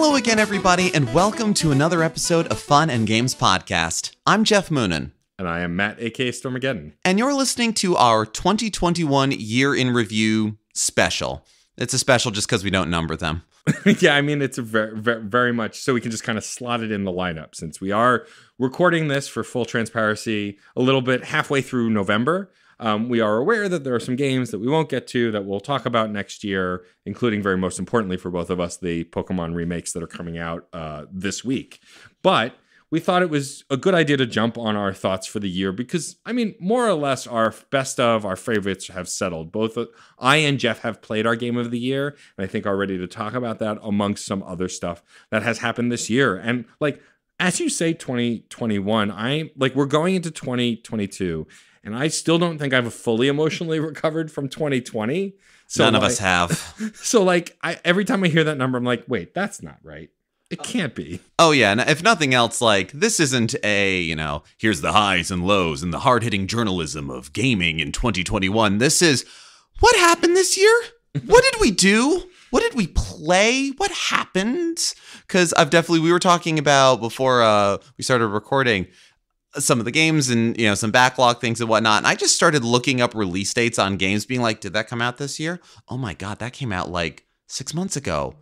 Hello again, everybody, and welcome to another episode of Fun and Games Podcast. I'm Geoff Moonen. And I am Matt, aka Stormageddon. And you're listening to our 2021 Year in Review special. It's a special just because we don't number them. yeah, I mean, it's a very, very, very much so we can just kind of slot it in the lineup since we are recording this for full transparency a little bit halfway through November. Um, we are aware that there are some games that we won't get to that we'll talk about next year, including very most importantly for both of us, the Pokemon remakes that are coming out uh, this week. But we thought it was a good idea to jump on our thoughts for the year because, I mean, more or less, our best of our favorites have settled. Both uh, I and Geoff have played our game of the year, and I think are ready to talk about that amongst some other stuff that has happened this year. And like, as you say 2021 i like we're going into 2022 and I still don't think I've fully emotionally recovered from 2020. So None like, of us have. So like I, every time I hear that number, I'm like, wait, that's not right. It can't be. Oh yeah, and if nothing else, like this isn't a you know here's the highs and lows and the hard hitting journalism of gaming in 2021. This is what happened this year. what did we do? What did we play? What happened? Because I've definitely we were talking about before uh, we started recording some of the games and you know some backlog things and whatnot. And I just started looking up release dates on games, being like, did that come out this year? Oh my god, that came out like six months ago.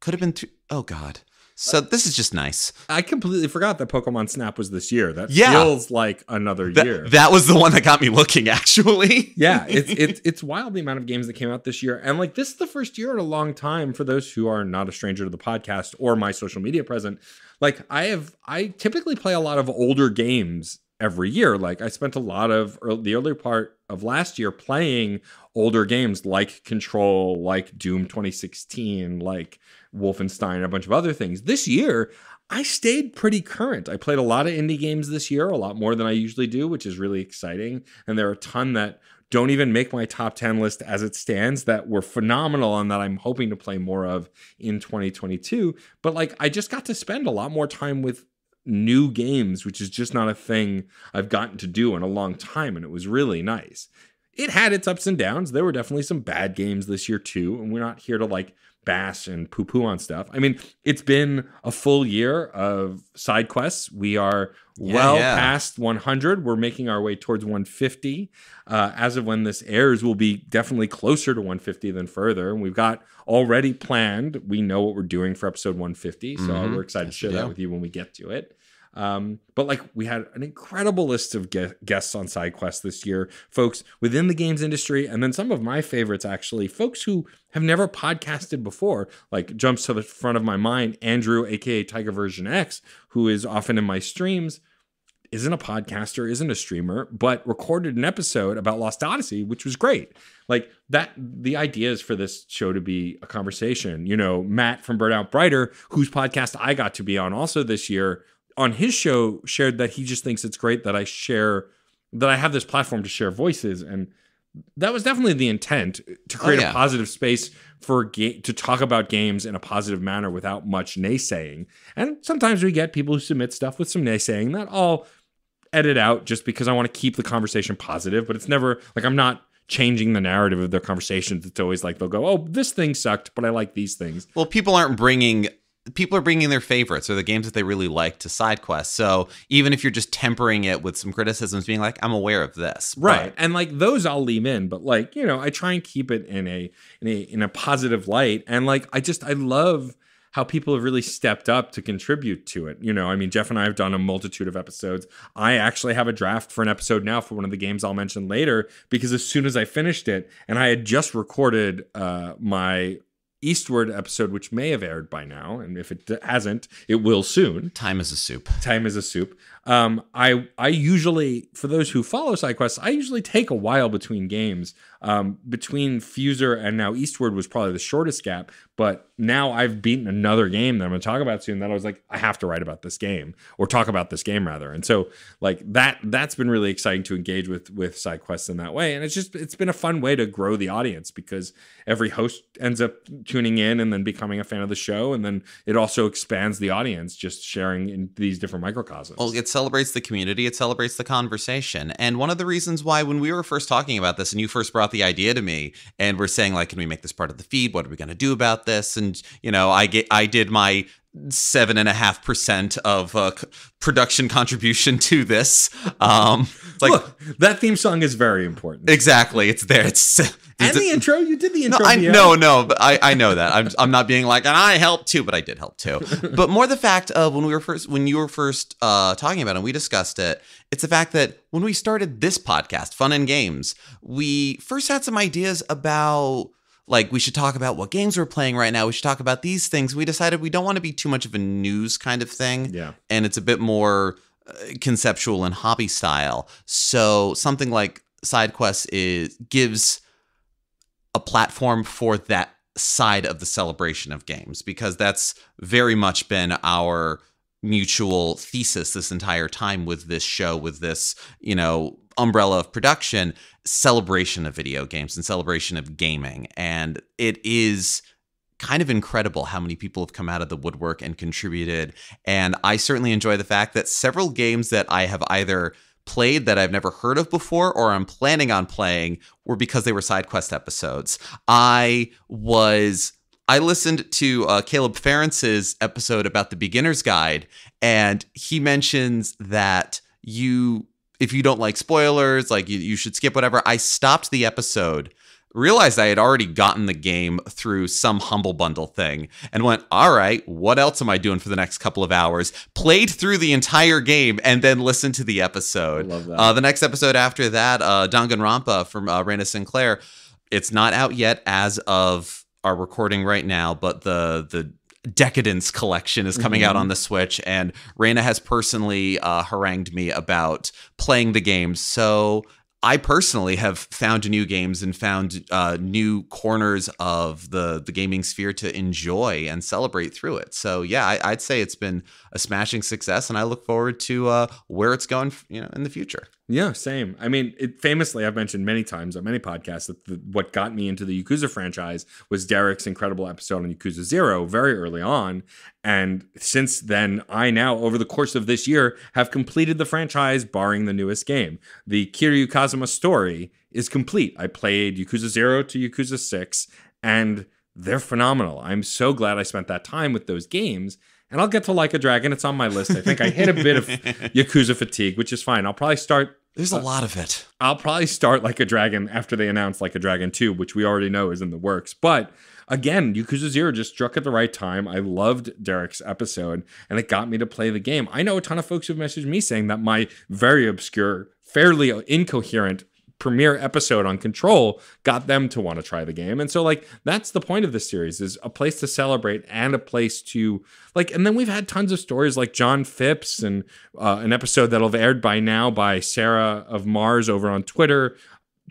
Could have been. Th- oh god. So this is just nice. I completely forgot that Pokemon Snap was this year. That yeah. feels like another Th- year. That was the one that got me looking, actually. yeah, it's it's it's wild the amount of games that came out this year, and like this is the first year in a long time for those who are not a stranger to the podcast or my social media present. Like I have, I typically play a lot of older games every year. Like I spent a lot of the early part of last year playing older games like Control, like Doom 2016, like Wolfenstein, a bunch of other things. This year, I stayed pretty current. I played a lot of indie games this year, a lot more than I usually do, which is really exciting. And there are a ton that don't even make my top 10 list as it stands that were phenomenal and that I'm hoping to play more of in 2022. But like, I just got to spend a lot more time with new games, which is just not a thing I've gotten to do in a long time. And it was really nice. It had its ups and downs. There were definitely some bad games this year, too. And we're not here to like bash and poo poo on stuff. I mean, it's been a full year of side quests. We are yeah, well yeah. past 100. We're making our way towards 150. Uh, as of when this airs, we'll be definitely closer to 150 than further. And we've got already planned. We know what we're doing for episode 150. So mm-hmm. we're excited to share that with you when we get to it. Um, but like we had an incredible list of guests on side quests this year, folks within the games industry, and then some of my favorites actually, folks who have never podcasted before. Like jumps to the front of my mind, Andrew, aka Tiger Version X, who is often in my streams isn't a podcaster, isn't a streamer, but recorded an episode about Lost Odyssey, which was great. Like that, the idea is for this show to be a conversation. You know, Matt from Burnout Brighter, whose podcast I got to be on also this year, on his show shared that he just thinks it's great that I share that I have this platform to share voices and that was definitely the intent uh, to oh, create oh, yeah. a positive space for ga- to talk about games in a positive manner without much naysaying. And sometimes we get people who submit stuff with some naysaying that I'll edit out just because I want to keep the conversation positive, but it's never like I'm not changing the narrative of their conversations. It's always like they'll go, "Oh, this thing sucked, but I like these things." Well, people aren't bringing people are bringing their favorites or the games that they really like to side quests. So even if you're just tempering it with some criticisms, being like, I'm aware of this, right? But- and like those, I'll leave in. But like you know, I try and keep it in a in a in a positive light. And like I just I love how people have really stepped up to contribute to it. You know, I mean, Geoff and I have done a multitude of episodes. I actually have a draft for an episode now for one of the games I'll mention later because as soon as I finished it, and I had just recorded uh, my Eastward episode, which may have aired by now, and if it hasn't, it will soon. Time is a soup. Time is a soup. Um, I I usually, for those who follow side quests, I usually take a while between games. Um, between Fuser and now Eastward was probably the shortest gap, but now I've beaten another game that I'm going to talk about soon. That I was like, I have to write about this game or talk about this game rather. And so like that that's been really exciting to engage with with side quests in that way. And it's just it's been a fun way to grow the audience because every host ends up tuning in and then becoming a fan of the show. And then it also expands the audience just sharing in these different microcosms. Well, it celebrates the community, it celebrates the conversation. And one of the reasons why, when we were first talking about this and you first brought the idea to me, and we're saying, like, can we make this part of the feed? What are we going to do about this? And, you know, I get, I did my seven and a half percent of uh, c- production contribution to this. Um, like Look, that theme song is very important. exactly, it's there. It's, and it's the intro, you did the no, intro. I, no, no, but I, I know that. I'm, I'm not being like, and I helped too, but I did help too. but more the fact of when we were first, when you were first uh, talking about it, and we discussed it. It's the fact that when we started this podcast, Fun and Games, we first had some ideas about like we should talk about what games we're playing right now. We should talk about these things. We decided we don't want to be too much of a news kind of thing Yeah. and it's a bit more uh, conceptual and hobby style. So something like side quests is gives a platform for that side of the celebration of games because that's very much been our mutual thesis this entire time with this show with this you know umbrella of production celebration of video games and celebration of gaming and it is kind of incredible how many people have come out of the woodwork and contributed and i certainly enjoy the fact that several games that i have either played that I've never heard of before or I'm planning on playing were because they were side quest episodes. I was I listened to uh, Caleb Ferentz's episode about the beginner's guide, and he mentions that you, if you don't like spoilers, like you, you should skip whatever. I stopped the episode, realized I had already gotten the game through some Humble Bundle thing, and went, all right, what else am I doing for the next couple of hours? Played through the entire game and then listened to the episode. Love that. Uh, the next episode after that, uh, Danganronpa from uh, Raina Sinclair. It's not out yet as of our recording right now, but the the Decadence collection is coming out Mhm. on the Switch, and Raina has personally uh, harangued me about playing the game. So I personally have found new games and found uh, new corners of the the gaming sphere to enjoy and celebrate through it. So yeah, I, I'd say it's been a smashing success, and I look forward to uh, where it's going, you know, in the future. Yeah, same. I mean, it, famously, I've mentioned many times on many podcasts that the, what got me into the Yakuza franchise was Derek's incredible episode on Yakuza Zero very early on. And since then, I now, over the course of this year, have completed the franchise, barring the newest game. The Kiryu Kazuma story is complete. I played Yakuza Zero to Yakuza 6, and they're phenomenal. I'm so glad I spent that time with those games. And I'll get to Like a Dragon. It's on my list. I think I hit a bit of Yakuza fatigue, which is fine. I'll probably start There's a uh, lot of it. I'll probably start Like a Dragon after they announce Like a Dragon 2, which we already know is in the works. But again, Yakuza Zero just struck at the right time. I loved Derek's episode and it got me to play the game. I know a ton of folks who've messaged me saying that my very obscure, fairly incoherent premiere episode on control got them to want to try the game. And so like that's the point of this series is a place to celebrate and a place to like and then we've had tons of stories like john phipps and uh, an episode that'll have aired by now by sarah of mars over on twitter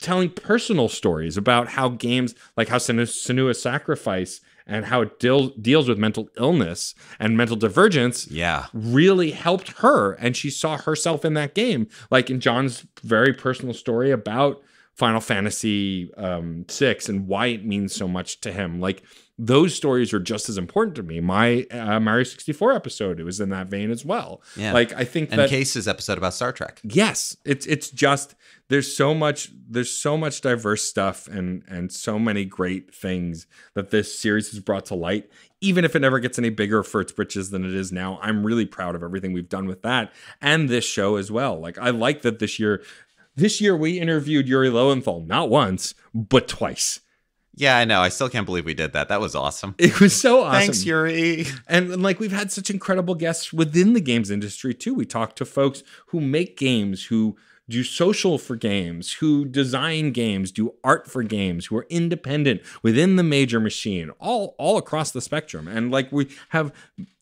telling personal stories about how games like how Senu- senua's sacrifice and how it deal- deals with mental illness and mental divergence Yeah. really helped her and she saw herself in that game like in john's very personal story about final fantasy um 6 and why it means so much to him like those stories are just as important to me. My uh, mario 64 episode it was in that vein as well. Yeah. like i think And that Case's episode about Star Trek. yes. It's it's just there's so much there's so much diverse stuff and and so many great things that this series has brought to light. Even if it never gets any bigger for its britches than it is now i'm really proud of everything we've done with that and this show as well. Like i like that this year this year we interviewed yuri lowenthal not once but twice Yeah, I know. I still can't believe we did that. That was awesome. it was so awesome Thanks, Yuri. And, and, like we've had such incredible guests within the games industry too. We talked to folks who make games, who do social for games, who design games, do art for games, who are independent within the major machine, all all across the spectrum. And like we have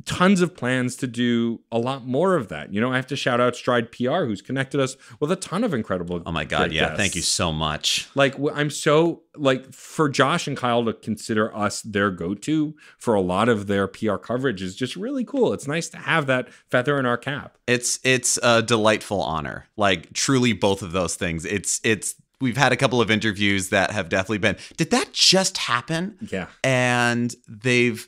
tons of plans to do a lot more of that. You know, I have to shout out Stride PR, who's connected us with a ton of incredible. Oh my God. Yeah. Thank you so much. Like I'm so like for Josh and Kyle to consider us their go-to for a lot of their PR coverage is just really cool. It's nice to have that feather in our cap. It's it's a delightful honor. Like truly both of those things. It's it's we've had a couple of interviews that have definitely been. Did that just happen? Yeah. And they've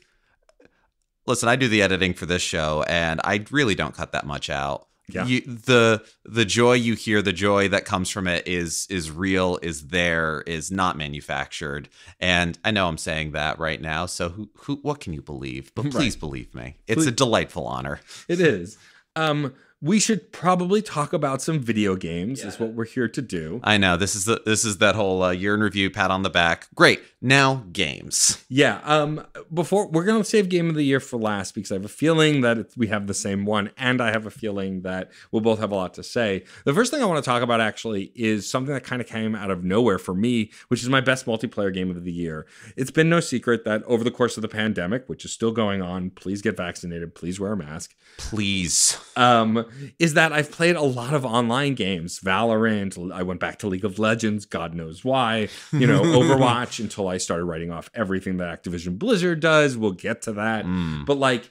listen. I do the editing for this show, and I really don't cut that much out. Yeah. You, the the joy you hear, the joy that comes from it is is real, is there, is not manufactured. And I know I'm saying that right now. So who who what can you believe? But Right. please believe me. It's Please- a delightful honor. It is. Um, we should probably talk about some video games. Is what we're here to do. I know this is the this is that whole uh, year in review, pat on the back. Great. Now games. Yeah. Um. Before we're gonna save game of the year for last because I have a feeling that we have the same one, and I have a feeling that we'll both have a lot to say. The first thing I want to talk about actually is something that kind of came out of nowhere for me, which is my best multiplayer game of the year. It's been no secret that over the course of the pandemic, which is still going on, please get vaccinated, please wear a mask. Please. um, is that I've played a lot of online games, Valorant. I went back to League of Legends, God knows why. You know, Overwatch until I started writing off everything that Activision Blizzard does. We'll get to that. Mm. But like,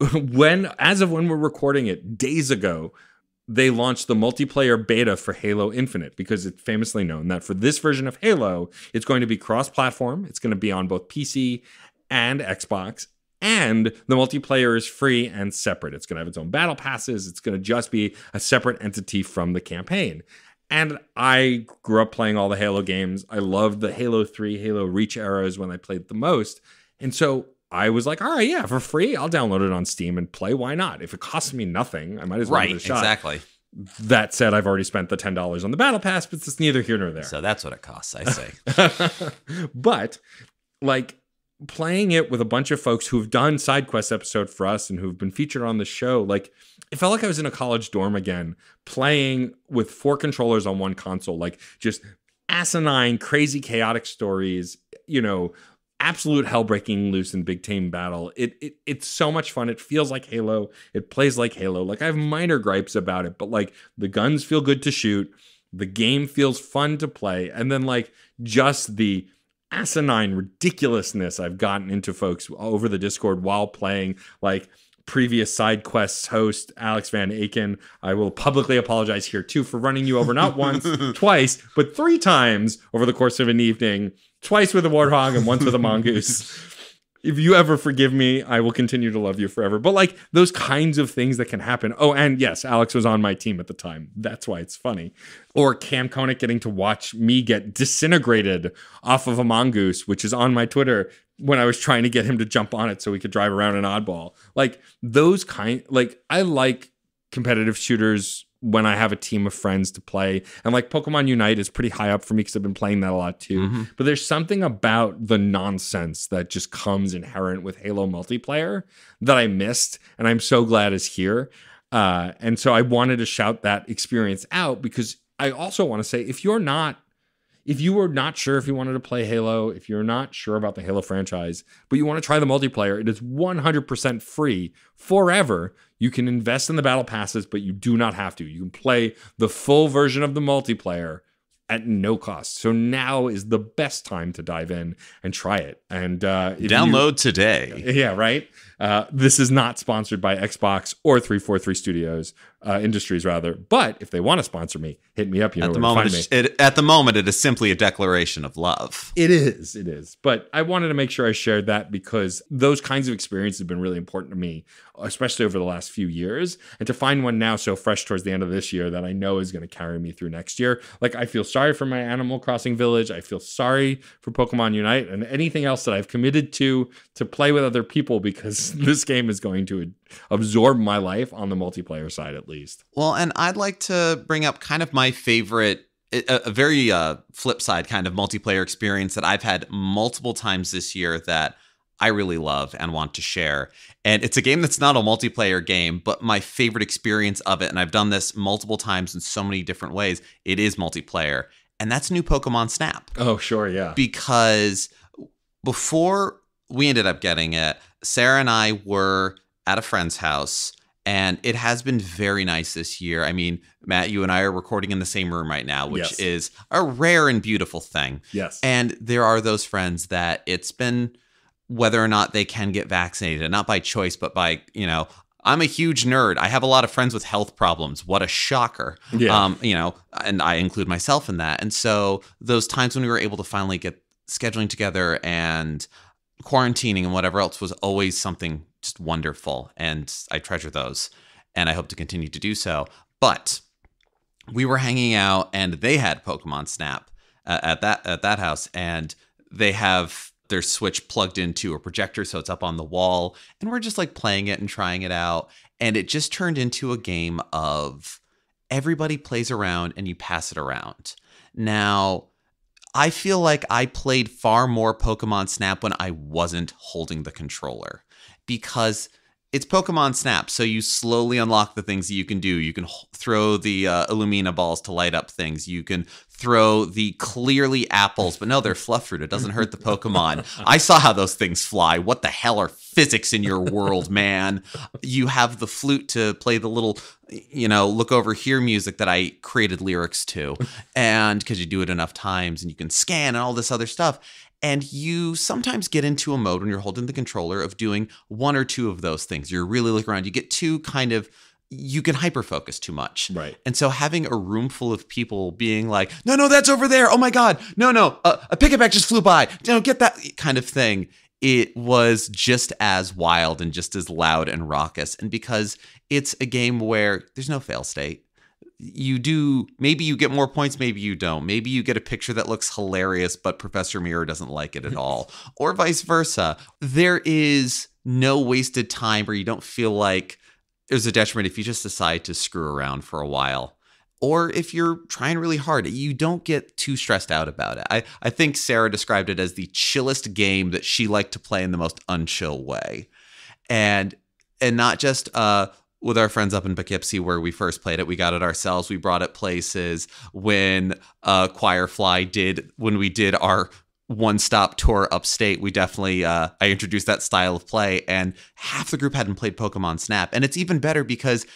when as of when we're recording it, days ago, they launched the multiplayer beta for Halo Infinite because it's famously known that for this version of Halo, it's going to be cross-platform. It's going to be on both PC and Xbox. And the multiplayer is free and separate. It's going to have its own battle passes. It's going to just be a separate entity from the campaign. And I grew up playing all the Halo games. I loved the Halo 3, Halo Reach eras when I played the most. And so I was like, all right, yeah, for free, I'll download it on Steam and play. Why not? If it costs me nothing, I might as well Right. give it a shot. Exactly. That said, I've already spent the $10 on the battle pass, but it's neither here nor there. So that's what it costs. I say. but like playing it with a bunch of folks who've done side quest episode for us and who've been featured on the show like it felt like i was in a college dorm again playing with four controllers on one console like just asinine crazy chaotic stories you know absolute hell breaking loose in big team battle. It, it it's so much fun. It feels like halo. It plays like halo. Like i have minor gripes about it but like the guns feel good to shoot. The game feels fun to play. And then like just the asinine ridiculousness I've gotten into folks over the Discord while playing like previous side quests host Alex Van Aken. I will publicly apologize here too for running you over not once, twice, but three times over the course of an evening. Twice with a warthog and once with a mongoose. If you ever forgive me, I will continue to love you forever. But like those kinds of things that can happen. Oh, and yes, Alex was on my team at the time. That's why it's funny. Or Cam Koenig getting to watch me get disintegrated off of a mongoose, which is on my Twitter when I was trying to get him to jump on it so we could drive around an oddball. Like those kind like I like competitive shooters when I have a team of friends to play. And like Pokemon Unite is pretty high up for me because I've been playing that a lot too. Mhm. But there's something about the nonsense that just comes inherent with Halo multiplayer that I missed, and I'm so glad is here. Uh, and so I wanted to shout that experience out because I also want to say if you're not if you were not sure if you wanted to play Halo, if you're not sure about the Halo franchise, but you want to try the multiplayer, it is 100% free forever. You can invest in the battle passes, but you do not have to. You can play the full version of the multiplayer at no cost. So now is the best time to dive in and try it. And uh, if you- Download today. yeah, right. Uh, this is not sponsored by Xbox or 343 Studios uh, Industries, rather. But if they want to sponsor me, hit me up. You know At the where to moment, find me. it, at the moment, it is simply a declaration of love. It is, it is. But I wanted to make sure I shared that because those kinds of experiences have been really important to me, especially over the last few years. And to find one now so fresh towards the end of this year that I know is going to carry me through next year. Like I feel sorry for my Animal Crossing Village. I feel sorry for Pokemon Unite and anything else that I've committed to to play with other people because this game is going to absorb my life on the multiplayer side at least. Well, and I'd like to bring up kind of my favorite, a, a very uh, flip side kind of multiplayer experience that I've had multiple times this year that I really love and want to share. And it's a game that's not a multiplayer game, but my favorite experience of it, and I've done this multiple times in so many different ways, it is multiplayer. And that's new Pokemon Snap. Oh, sure, yeah. because before we ended up getting it, Sarah and I were at a friend's house, and it has been very nice this year. I mean, Matt, you and I are recording in the same room right now, which Yes. is a rare and beautiful thing. Yes. And there are those friends that it's been whether or not they can get vaccinated, not by choice, but by, you know, I'm a huge nerd. I have a lot of friends with health problems. What a shocker. Yeah. Um, you know, and I include myself in that. And so those times when we were able to finally get scheduling together and quarantining and whatever else was always something just wonderful. And I treasure those. And I hope to continue to do so. But we were hanging out and they had Pokemon Snap uh, at that at that house and they have their switch plugged into a projector so it's up on the wall and we're just like playing it and trying it out and it just turned into a game of everybody plays around and you pass it around now i feel like i played far more pokemon snap when i wasn't holding the controller because it's Pokemon Snap, so you slowly unlock the things that you can do. You can h- throw the uh, Illumina balls to light up things. You can throw the clearly apples, but no, they're fluff fruit. It doesn't hurt the Pokemon. I saw how those things fly. What the hell are physics in your world, man? You have the flute to play the little, you know, look over here music that I created lyrics to, and because you do it enough times, and you can scan and all this other stuff. And you sometimes get into a mode when you're holding the controller of doing one or two of those things. You're really looking around. You get too kind of, you can hyper focus too much. Right. And so having a room full of people being like, no, no, that's over there. Oh my God. No, no, uh, a Pikipek just flew by. No, get that kind of thing. It was just as wild and just as loud and raucous. And because it's a game where there's no fail state you do maybe you get more points maybe you don't. Maybe you get a picture that looks hilarious but professor mirror doesn't like it at all. Or vice versa. There is no wasted time where you don't feel like there's a detriment if you just decide to screw around for a while. Or if you're trying really hard you don't get too stressed out about it. I, I think sarah described it as the chillest game that she liked to play in the most unchill way. And and not just uh with our friends up in Poughkeepsie where we first played it. We got it ourselves. We brought it places when uh Choirfly did when we did our one stop tour upstate. We definitely uh I introduced that style of play and half the group hadn't played Pokemon Snap. And it's even better because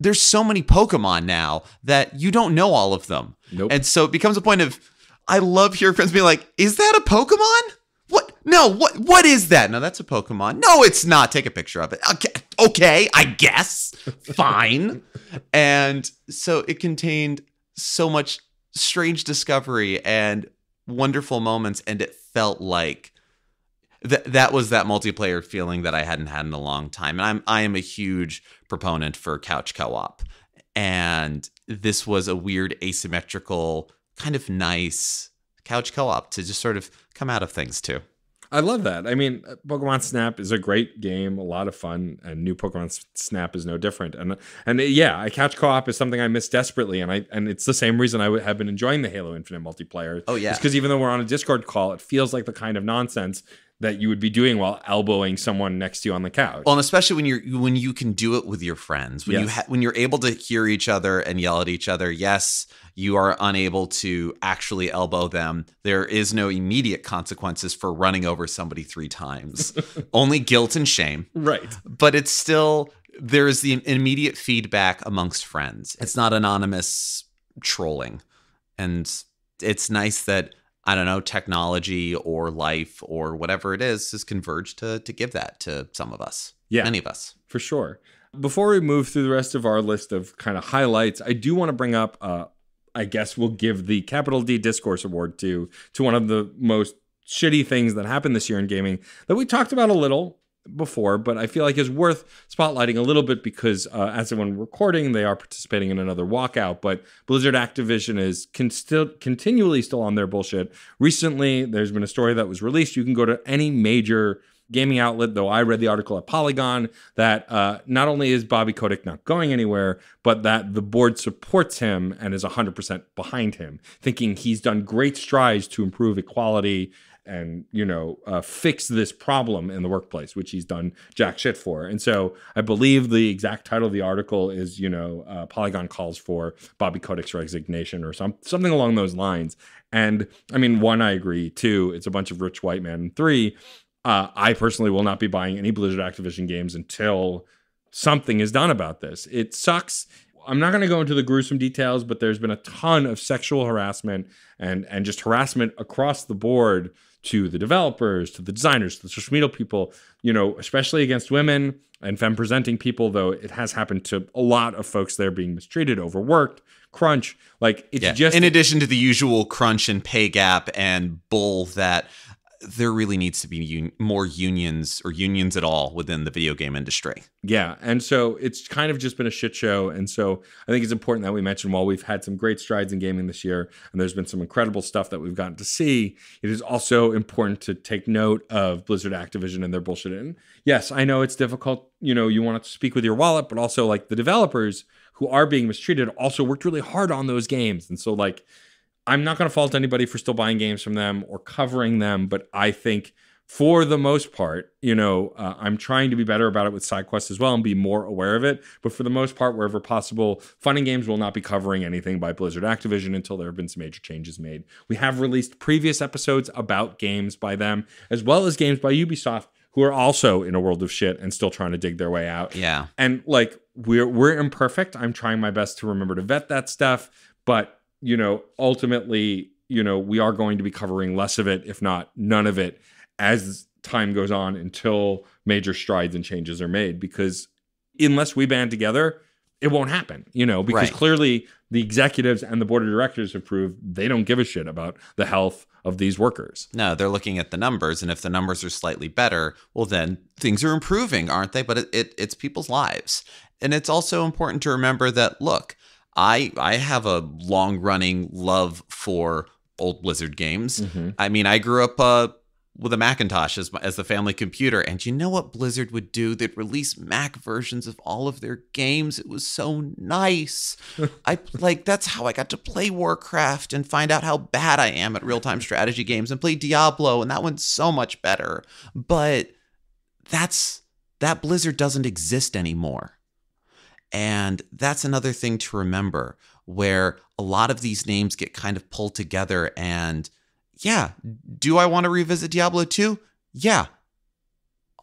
there's so many Pokemon now that you don't know all of them. Nope. And so it becomes a point of I love hearing friends being like, is that a Pokemon? No, what what is that? No, that's a Pokemon. No, it's not. Take a picture of it. Okay, okay I guess. Fine. and so it contained so much strange discovery and wonderful moments and it felt like that that was that multiplayer feeling that I hadn't had in a long time. And I'm I am a huge proponent for couch co-op. And this was a weird asymmetrical kind of nice couch co-op to just sort of come out of things too. I love that. I mean, uh, Pokemon Snap is a great game, a lot of fun, and new Pokemon Snap is no different. And and uh, yeah, I catch co-op is something I miss desperately, and I and it's the same reason I have been enjoying the Halo Infinite multiplayer. Oh, yeah. because even though we're on a Discord call, it feels like the kind of nonsense that you would be doing while elbowing someone next to you on the couch. Well, and especially when you're when you can do it with your friends, when you ha- when you're able to hear each other and yell at each other. Yes, you are unable to actually elbow them. There is no immediate consequences for running over somebody three times. Only guilt and shame. right. but it's still there is the immediate feedback amongst friends. It's not anonymous trolling. And it's nice that I don't know, technology or life or whatever it is has converged to to give that to some of us. Yeah. Many of us. for sure. Before we move through the rest of our list of kind of highlights, I do want to bring up. Uh, I guess we'll give the capital D Discourse Award to to one of the most shitty things that happened this year in gaming that we talked about a little before, but I feel like is worth spotlighting a little bit because uh, as of when recording, they are participating in another walkout. But Blizzard Activision is con- still continually still on their bullshit. Recently, there's been a story that was released. You can go to any major gaming outlet, though I read the article at Polygon that uh, not only is Bobby Kotick not going anywhere, but that the board supports him and is 100% behind him, thinking he's done great strides to improve equality and you know uh, fix this problem in the workplace which he's done jack shit for and so i believe the exact title of the article is you know uh, polygon calls for bobby kotick's resignation or some, something along those lines and i mean one i agree two it's a bunch of rich white men three uh, I personally will not be buying any Blizzard Activision games until something is done about this. It sucks. I'm not going to go into the gruesome details, but there's been a ton of sexual harassment and and just harassment across the board to the developers, to the designers, to the social media people. You know, especially against women. and femme presenting people, though it has happened to a lot of folks there being mistreated, overworked, crunch. Like it's Yeah. just in addition to the usual crunch and pay gap and bull that there really needs to be un- more unions or unions at all within the video game industry. Yeah. And so it's kind of just been a shit show. And so I think it's important that we mention while we've had some great strides in gaming this year and there's been some incredible stuff that we've gotten to see, it is also important to take note of Blizzard Activision and their bullshit. And yes, I know it's difficult. You know, you want to speak with your wallet, but also like the developers who are being mistreated also worked really hard on those games. And so, like, I'm not going to fault anybody for still buying games from them or covering them, but I think for the most part, you know, uh, I'm trying to be better about it with SideQuest as well and be more aware of it. But for the most part, wherever possible, Fun and Games will not be covering anything by Blizzard Activision until there have been some major changes made. We have released previous episodes about games by them, as well as games by Ubisoft, who are also in a world of shit and still trying to dig their way out. Yeah. And like we're we're imperfect. I'm trying my best to remember to vet that stuff, but you know, ultimately, you know, we are going to be covering less of it, if not none of it, as time goes on until major strides and changes are made. Because unless we band together, it won't happen, you know, because Right. clearly the executives and the board of directors have proved they don't give a shit about the health of these workers. No, they're looking at the numbers, and if the numbers are slightly better, well, then things are improving, aren't they? But it, it it's people's lives, and it's also important to remember that look, I I have a long running love for old Blizzard games. I mean, I grew up uh, with a Macintosh as, as the family computer, and you know what Blizzard would do? They'd release Mac versions of all of their games. It was so nice. I like that's how I got to play Warcraft and find out how bad I am at real time strategy games and play Diablo, and that one's so much better. But that's that Blizzard doesn't exist anymore. And that's another thing to remember where a lot of these names get kind of pulled together. And yeah, do I want to revisit Diablo 2? Yeah.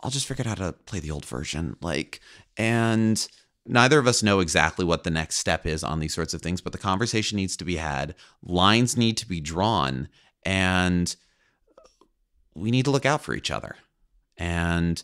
I'll just figure out how to play the old version. Like, and neither of us know exactly what the next step is on these sorts of things, but the conversation needs to be had, lines need to be drawn, and we need to look out for each other. And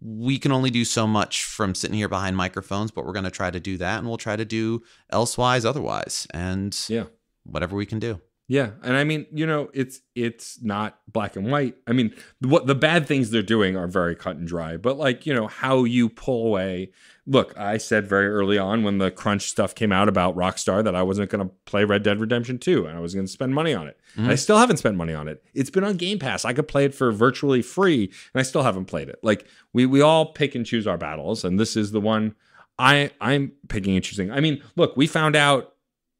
we can only do so much from sitting here behind microphones, but we're going to try to do that and we'll try to do elsewise otherwise and Yeah. whatever we can do. Yeah, and I mean, you know, it's it's not black and white. I mean, what the bad things they're doing are very cut and dry, but like, you know, how you pull away. Look, I said very early on when the crunch stuff came out about Rockstar that I wasn't going to play Red Dead Redemption 2 and I was going to spend money on it. And I still haven't spent money on it. It's been on Game Pass. I could play it for virtually free and I still haven't played it. Like we we all pick and choose our battles and this is the one I I'm picking and choosing. I mean, look, we found out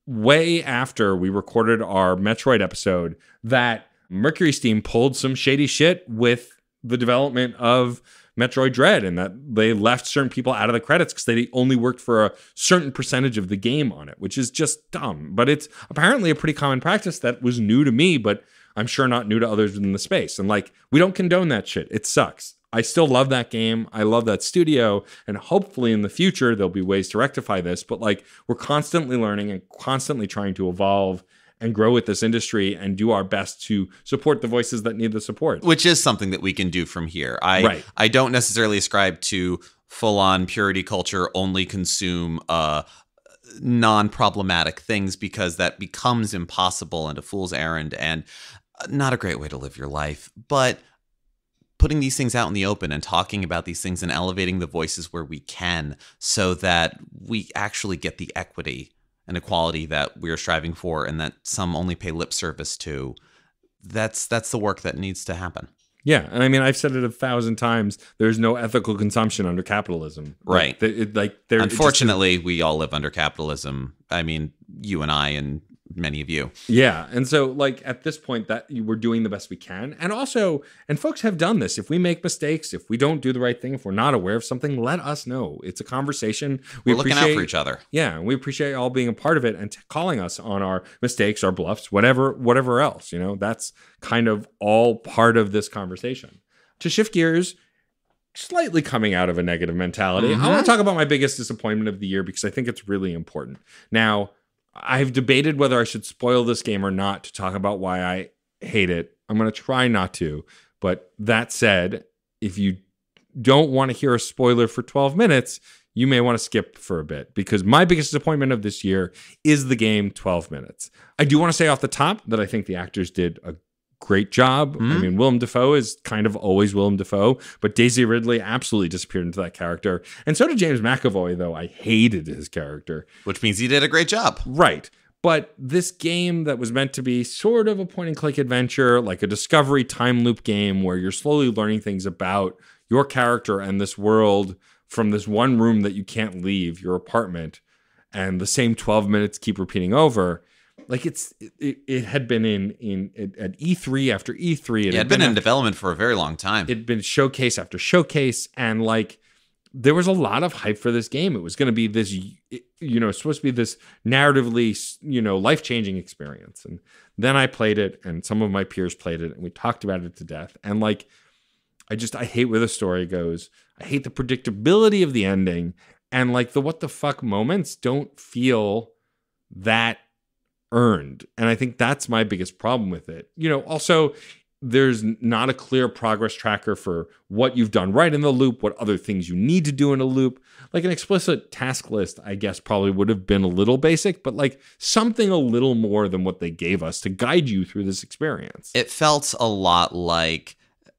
way after we recorded our Metroid episode that Mercury Steam pulled some shady shit with the development of Metroid Dread and that they left certain people out of the credits because they only worked for a certain percentage of the game on it, which is just dumb. But it's apparently a pretty common practice that was new to me, but I'm sure not new to others in the space. And like, we don't condone that shit. It sucks. I still love that game. I love that studio. And hopefully in the future, there'll be ways to rectify this. But like, we're constantly learning and constantly trying to evolve and grow with this industry and do our best to support the voices that need the support. Which is something that we can do from here. I Right. I don't necessarily ascribe to full on purity culture, only consume uh non-problematic things because that becomes impossible and a fool's errand and not a great way to live your life. But putting these things out in the open and talking about these things and elevating the voices where we can so that we actually get the equity and equality that we're striving for and that some only pay lip service to that's that's the work that needs to happen Yeah, and I mean, I've said it a thousand times. There's no ethical consumption under capitalism. Right. Like, it- like there. it just- unfortunately we all live under capitalism i mean you and i and many of you Yeah, and so like at this point that we're doing the best we can, and also, and folks have done this. If we make mistakes, if we don't do the right thing, if we're not aware of something, let us know. It's a conversation. We we're looking out for each other Yeah, and we appreciate all being a part of it and t- calling us on our mistakes, our bluffs, whatever, whatever else. You know, that's kind of all part of this conversation. To shift gears, slightly coming out of a negative mentality, I want to mm-hmm. talk about my biggest disappointment of the year because I think it's really important. Now, I've debated whether I should spoil this game or not to talk about why I hate it. I'm going to try not to, but that said, if you don't want to hear a spoiler for 12 minutes, you may want to skip for a bit because my biggest disappointment of this year is the game 12 minutes. I do want to say off the top that I think the actors did a great job. I Mhm. mean, Willem Dafoe is kind of always Willem Dafoe, but Daisy Ridley absolutely disappeared into that character. And so did James McAvoy, though I hated his character. Which means he did a great job. Right. But this game that was meant to be sort of a point and click adventure, like a discovery time loop game where you're slowly learning things about your character and this world from this one room that you can't leave, your apartment, and the same 12 minutes keep repeating over. Like it's it, it had been in in at E3 after E3. It had been in development for a very long time. It'd been showcase after showcase, and like there was a lot of hype for this game. It was going to be this, you know, supposed to be this narratively, you know, life changing experience. And then I played it, and some of my peers played it, and we talked about it to death. And like, I just I hate where the story goes. I hate the predictability of the ending, and like the what the fuck moments don't feel that earned. And I think that's my biggest problem with it. You know, also there's not a clear progress tracker for what you've done right in the loop, what other things you need to do in a loop. Like an explicit task list, I guess probably would have been a little basic, but like something a little more than what they gave us to guide you through this experience. it felt a lot like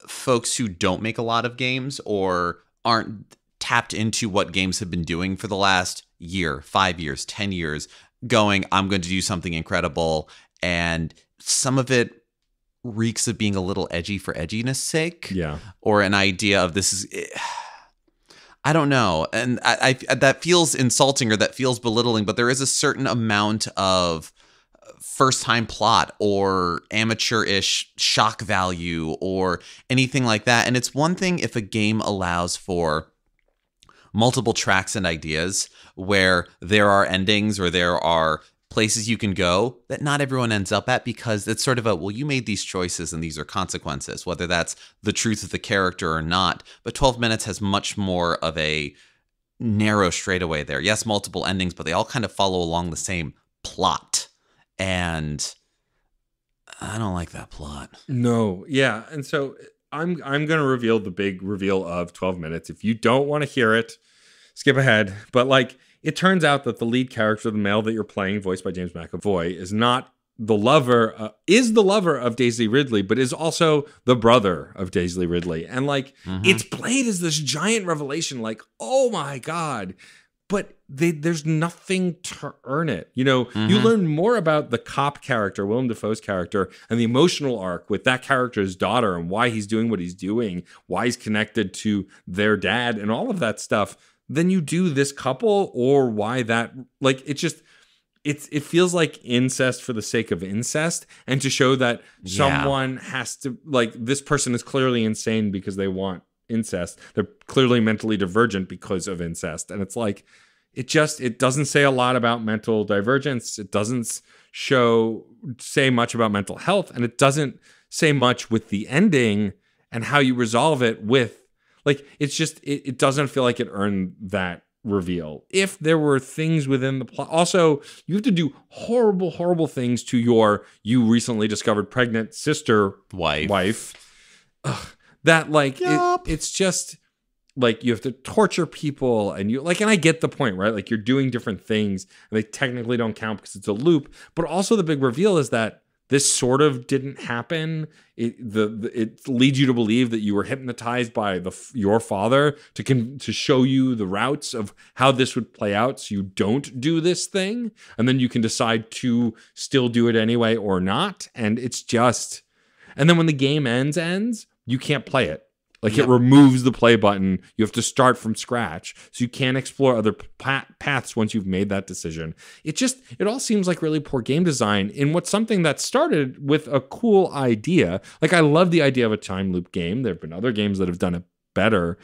folks who don't make a lot of games or aren't tapped into what games have been doing for the last year, five years, 10 years, going, I'm going to do something incredible. And some of it reeks of being a little edgy for edginess sake yeah. or an idea of this is. I don't know, and I, I that feels insulting or that feels belittling. But there is a certain amount of first time plot or amateur-ish shock value or anything like that. And it's one thing if a game allows for multiple tracks and ideas where there are endings or there are places you can go that not everyone ends up at because it's sort of a well you made these choices and these are consequences whether that's the truth of the character or not. But 12 minutes has much more of a narrow straightaway there. Yes multiple endings but they all kind of follow along the same plot. And i don't like that plot. No, yeah, and so I'm I'm going to reveal the big reveal of 12 minutes. If you don't want to hear it, skip ahead. But like it turns out that the lead character, the male that you're playing, voiced by James McAvoy, is not the lover uh, is the lover of Daisy Ridley, but is also the brother of Daisy Ridley. And like Mhm. it's played as this giant revelation like, "Oh my god." But they, there's nothing to earn it. You know, you Mhm. learn more about the cop character, Willem Dafoe's character, and the emotional arc with that character's daughter and why he's doing what he's doing, why he's connected to their dad, and all of that stuff than you do this couple or why that like it just it's it feels like incest for the sake of incest and to show that Yeah. someone has to like this person is clearly insane because they want incest they're clearly mentally divergent because of incest. And it's like it just it doesn't say a lot about mental divergence. It doesn't show say much about mental health and it doesn't say much with the ending and how you resolve it with like it's just it, it doesn't feel like it earned that reveal. If there were things within the plot also you have to do horrible horrible things to your you recently discovered pregnant sister wife. wife. Ugh, that like it- it's just like you have to torture people and you like and i get the point right? Like you're doing different things and they technically don't count because it's a loop. But also the big reveal is that this sort of didn't happen. It the, the it leads you to believe that you were hypnotized by the your father to con- to show you the routes of how this would play out so you don't do this thing. And then you can decide to still do it anyway or not. And it's just and then when the game ends ends you can't play it. Like it removes the play button. You have to start from scratch. So you can't explore other pa- paths once you've made that decision. It just it all seems like really poor game design. In what's something that started with a cool idea like i love the idea of a time loop game. There have been other games that have done it better.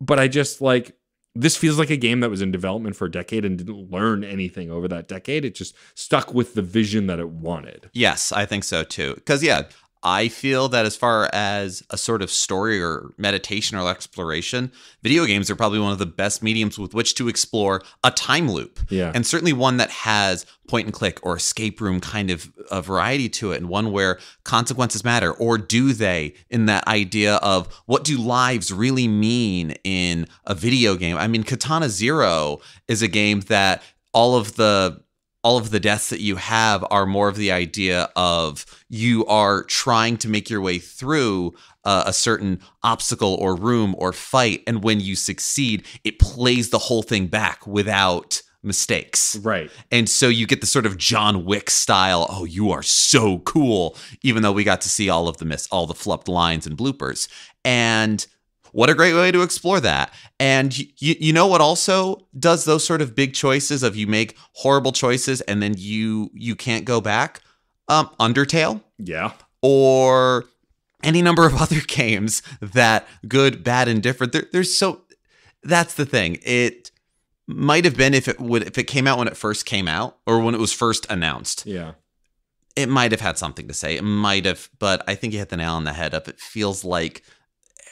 But i just like this feels like a game that was in development for a decade and didn't learn anything over that decade. It just stuck with the vision that it wanted. Yes, I think so too. Because yeah, I feel that as far as a sort of story or meditation or exploration, video games are probably one of the best mediums with which to explore a time loop. Yeah. And certainly one that has point and click or escape room kind of a variety to it, and one where consequences matter, or do they, in that idea of what do lives really mean in a video game? I mean, Katana Zero is a game that all of the all of the deaths that you have are more of the idea of you are trying to make your way through uh, a certain obstacle or room or fight and when you succeed it plays the whole thing back without mistakes Right. and so you get the sort of John Wick style oh you are so cool even though we got to see all of the miss all the flubbed lines and bloopers and what a great way to explore that. And you, you know what also does those sort of big choices of you make horrible choices and then you you can't go back? Um Undertale Yeah. or any number of other games that good, bad, and different. There, there's so that's the thing. It might have been if it would if it came out when it first came out or when it was first announced. Yeah. It might have had something to say. It might have, but I think you hit the nail on the head. Up, it feels like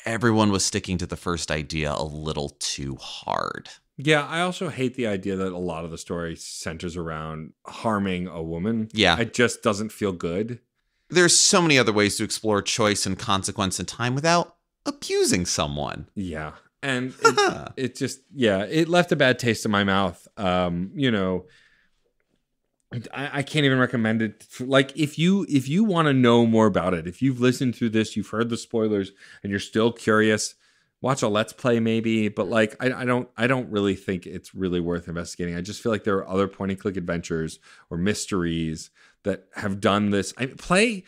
everyone was sticking to the first idea a little too hard. Yeah, I also hate the idea that a lot of the story centers around harming a woman. Yeah. It just doesn't feel good. There's so many other ways to explore choice and consequence and time without abusing someone. Yeah. And it, it just, yeah, it left a bad taste in my mouth. Um, you know, I, I can't even recommend it. Like, if you if you want to know more about it, if you've listened through this, you've heard the spoilers, and you're still curious, watch a let's play maybe. But like, I, I don't I don't really think it's really worth investigating. I just feel like there are other point and click adventures or mysteries that have done this. I play.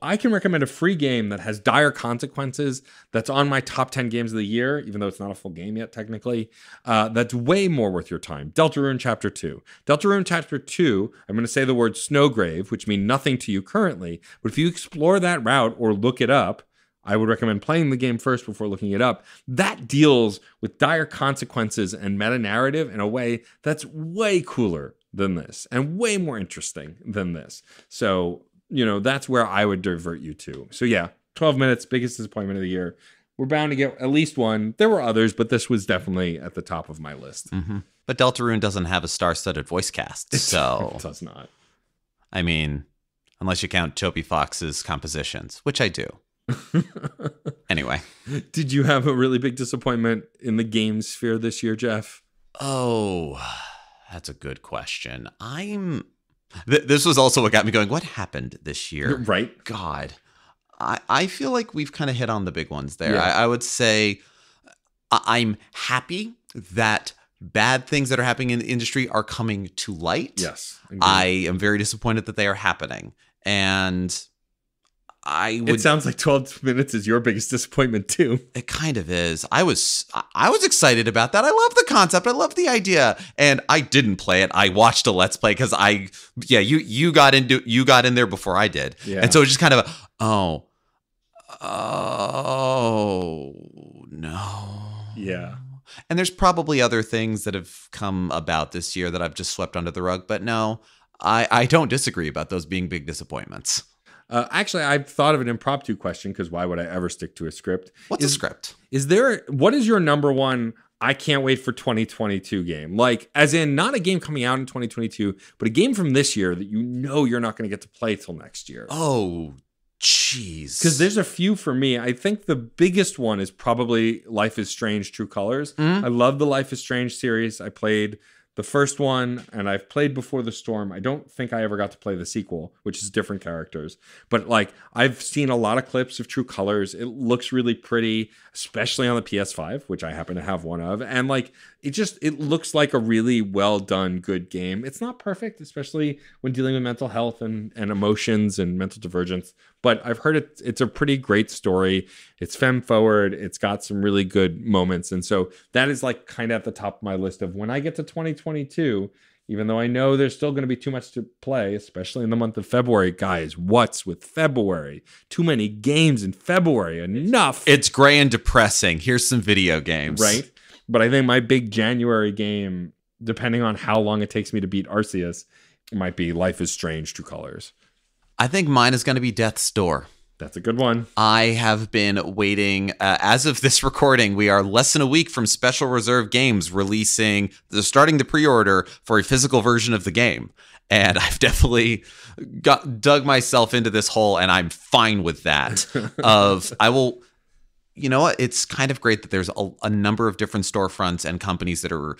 I can recommend a free game that has dire consequences. That's on my top ten games of the year, even though it's not a full game yet technically. Uh, that's way more worth your time. Deltarune Chapter Two. Deltarune Chapter Two. I'm going to say the word Snowgrave, which mean nothing to you currently, but if you explore that route or look it up, I would recommend playing the game first before looking it up. That deals with dire consequences and meta narrative in a way that's way cooler than this and way more interesting than this. So, you know, that's where I would divert you to. So, yeah, 12 minutes, biggest disappointment of the year. We're bound to get at least one. There were others, but this was definitely at the top of my list. Mm-hmm. But Deltarune doesn't have a star-studded voice cast, so it does not. I mean, unless you count Toby Fox's compositions, which I do. anyway. Did you have a really big disappointment in the game sphere this year, Geoff? Oh, that's a good question. I'm. Th- this was also what got me going. What happened this year? Right. God, I I feel like we've kind of hit on the big ones there. Yeah. I, I would say I- I'm happy that bad things that are happening in the industry are coming to light. Yes. I am very disappointed that they are happening, and I would it sounds like 12 minutes is your biggest disappointment too. It kind of is. I was I- was excited about that. I love the concept. I love the idea. And I didn't play it. I watched a let's play cuz I yeah, you you got into you got in there before I did. Yeah. And so it's just kind of a, oh oh no. Yeah. And there's probably other things that have come about this year that I've just swept under the rug, but no. I I don't disagree about those being big disappointments. Uh, actually, I've thought of an impromptu question because why would I ever stick to a script? What's Is- a script? Is there what is your number one I can't wait for 2022 game? Like as in not a game coming out in 2022, but a game from this year that you know you're not going to get to play till next year. Oh, jeez. Because there's a few for me. I think the biggest one is probably Life is Strange True Colors. Mhm. I love the Life is Strange series. I played the first one and I've played Before the Storm. I don't think I ever got to play the sequel, which is different characters. But like I've seen a lot of clips of True Colors. It looks really pretty, especially on the PS5, which I happen to have one of. And like it just it looks like a really well done good game. It's not perfect, especially when dealing with mental health and and emotions and mental divergence, but I've heard it it's a pretty great story. It's fem forward, it's got some really good moments and so that is like kind of at the top of my list of when I get to 2022 even though I know there's still going to be too much to play, especially in the month of February, guys. What's with February? Too many games in February. Enough. It's gray and depressing. Here's some video games. right? But I think my big January game, depending on how long it takes me to beat Arceus, might be Life is Strange True Colors. I think mine is going to be Death's Door. That's a good one. I have been waiting. Uh, as of this recording, we are less than a week from Special Reserve Games releasing, the, starting the pre-order for a physical version of the game, and I've definitely got dug myself into this hole, and I'm fine with that. of I will, you know what? It's kind of great that there's a, a number of different storefronts and companies that are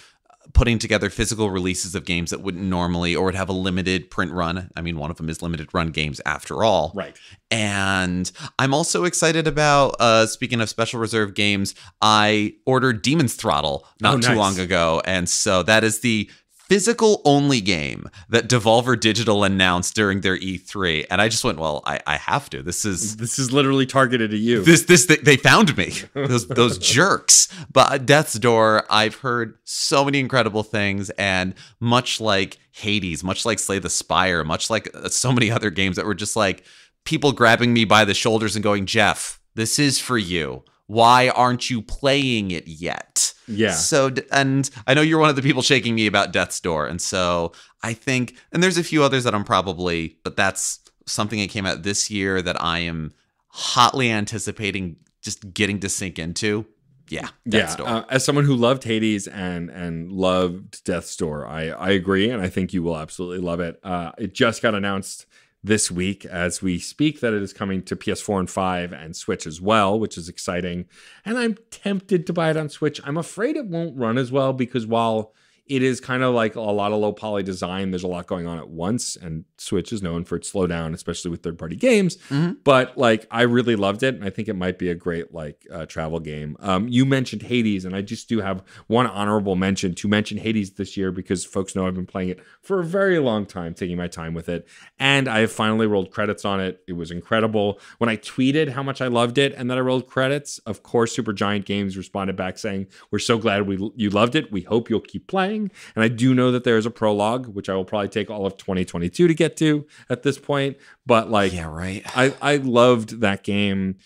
putting together physical releases of games that wouldn't normally or would have a limited print run. I mean, one of them is limited run games after all. Right. And I'm also excited about uh speaking of special reserve games, I ordered Demon's Throttle not Oh, too long ago. And so that is the physical only game that Devolver Digital announced during their E3. And I just went, well, I, I have to. This is This is literally targeted at you. this this they, they found me those those jerks but death's door i've heard so many incredible things and much like hades much like slay the spire much like uh, so many other games that were just like people grabbing me by the shoulders and going Geoff this is for you why aren't you playing it yet yeah. so, and I know you're one of the people shaking me about Death's Door. And so I think, and there's a few others that I'm probably, but that's something that came out this year that I am hotly anticipating just getting to sink into. Yeah. Death's yeah, Door. uh, as someone who loved Hades and and loved Death's Door, I I agree, and I think you will absolutely love it. Uh, it just got announced this week as we speak that it is coming to PS4 and 5 and Switch as well, which is exciting. And I'm tempted to buy it on Switch. I'm afraid it won't run as well because while it is kind of like a lot of low poly design, there's a lot going on at once, and Switch is known for its slowdown, especially with third party games. Mhm. But like, I really loved it, and I think it might be a great like uh, travel game. Um, you mentioned Hades, and I just do have one honorable mention to mention Hades this year because folks know I've been playing it for a very long time, taking my time with it, and I have finally rolled credits on it. It was incredible. When I tweeted how much I loved it and that I rolled credits, of course, Supergiant Games responded back saying, "We're so glad we you loved it. We hope you'll keep playing." And I do know that there is a prologue, which I will probably take all of 2022 to get to at this point. But like, yeah, right. I, I loved that game.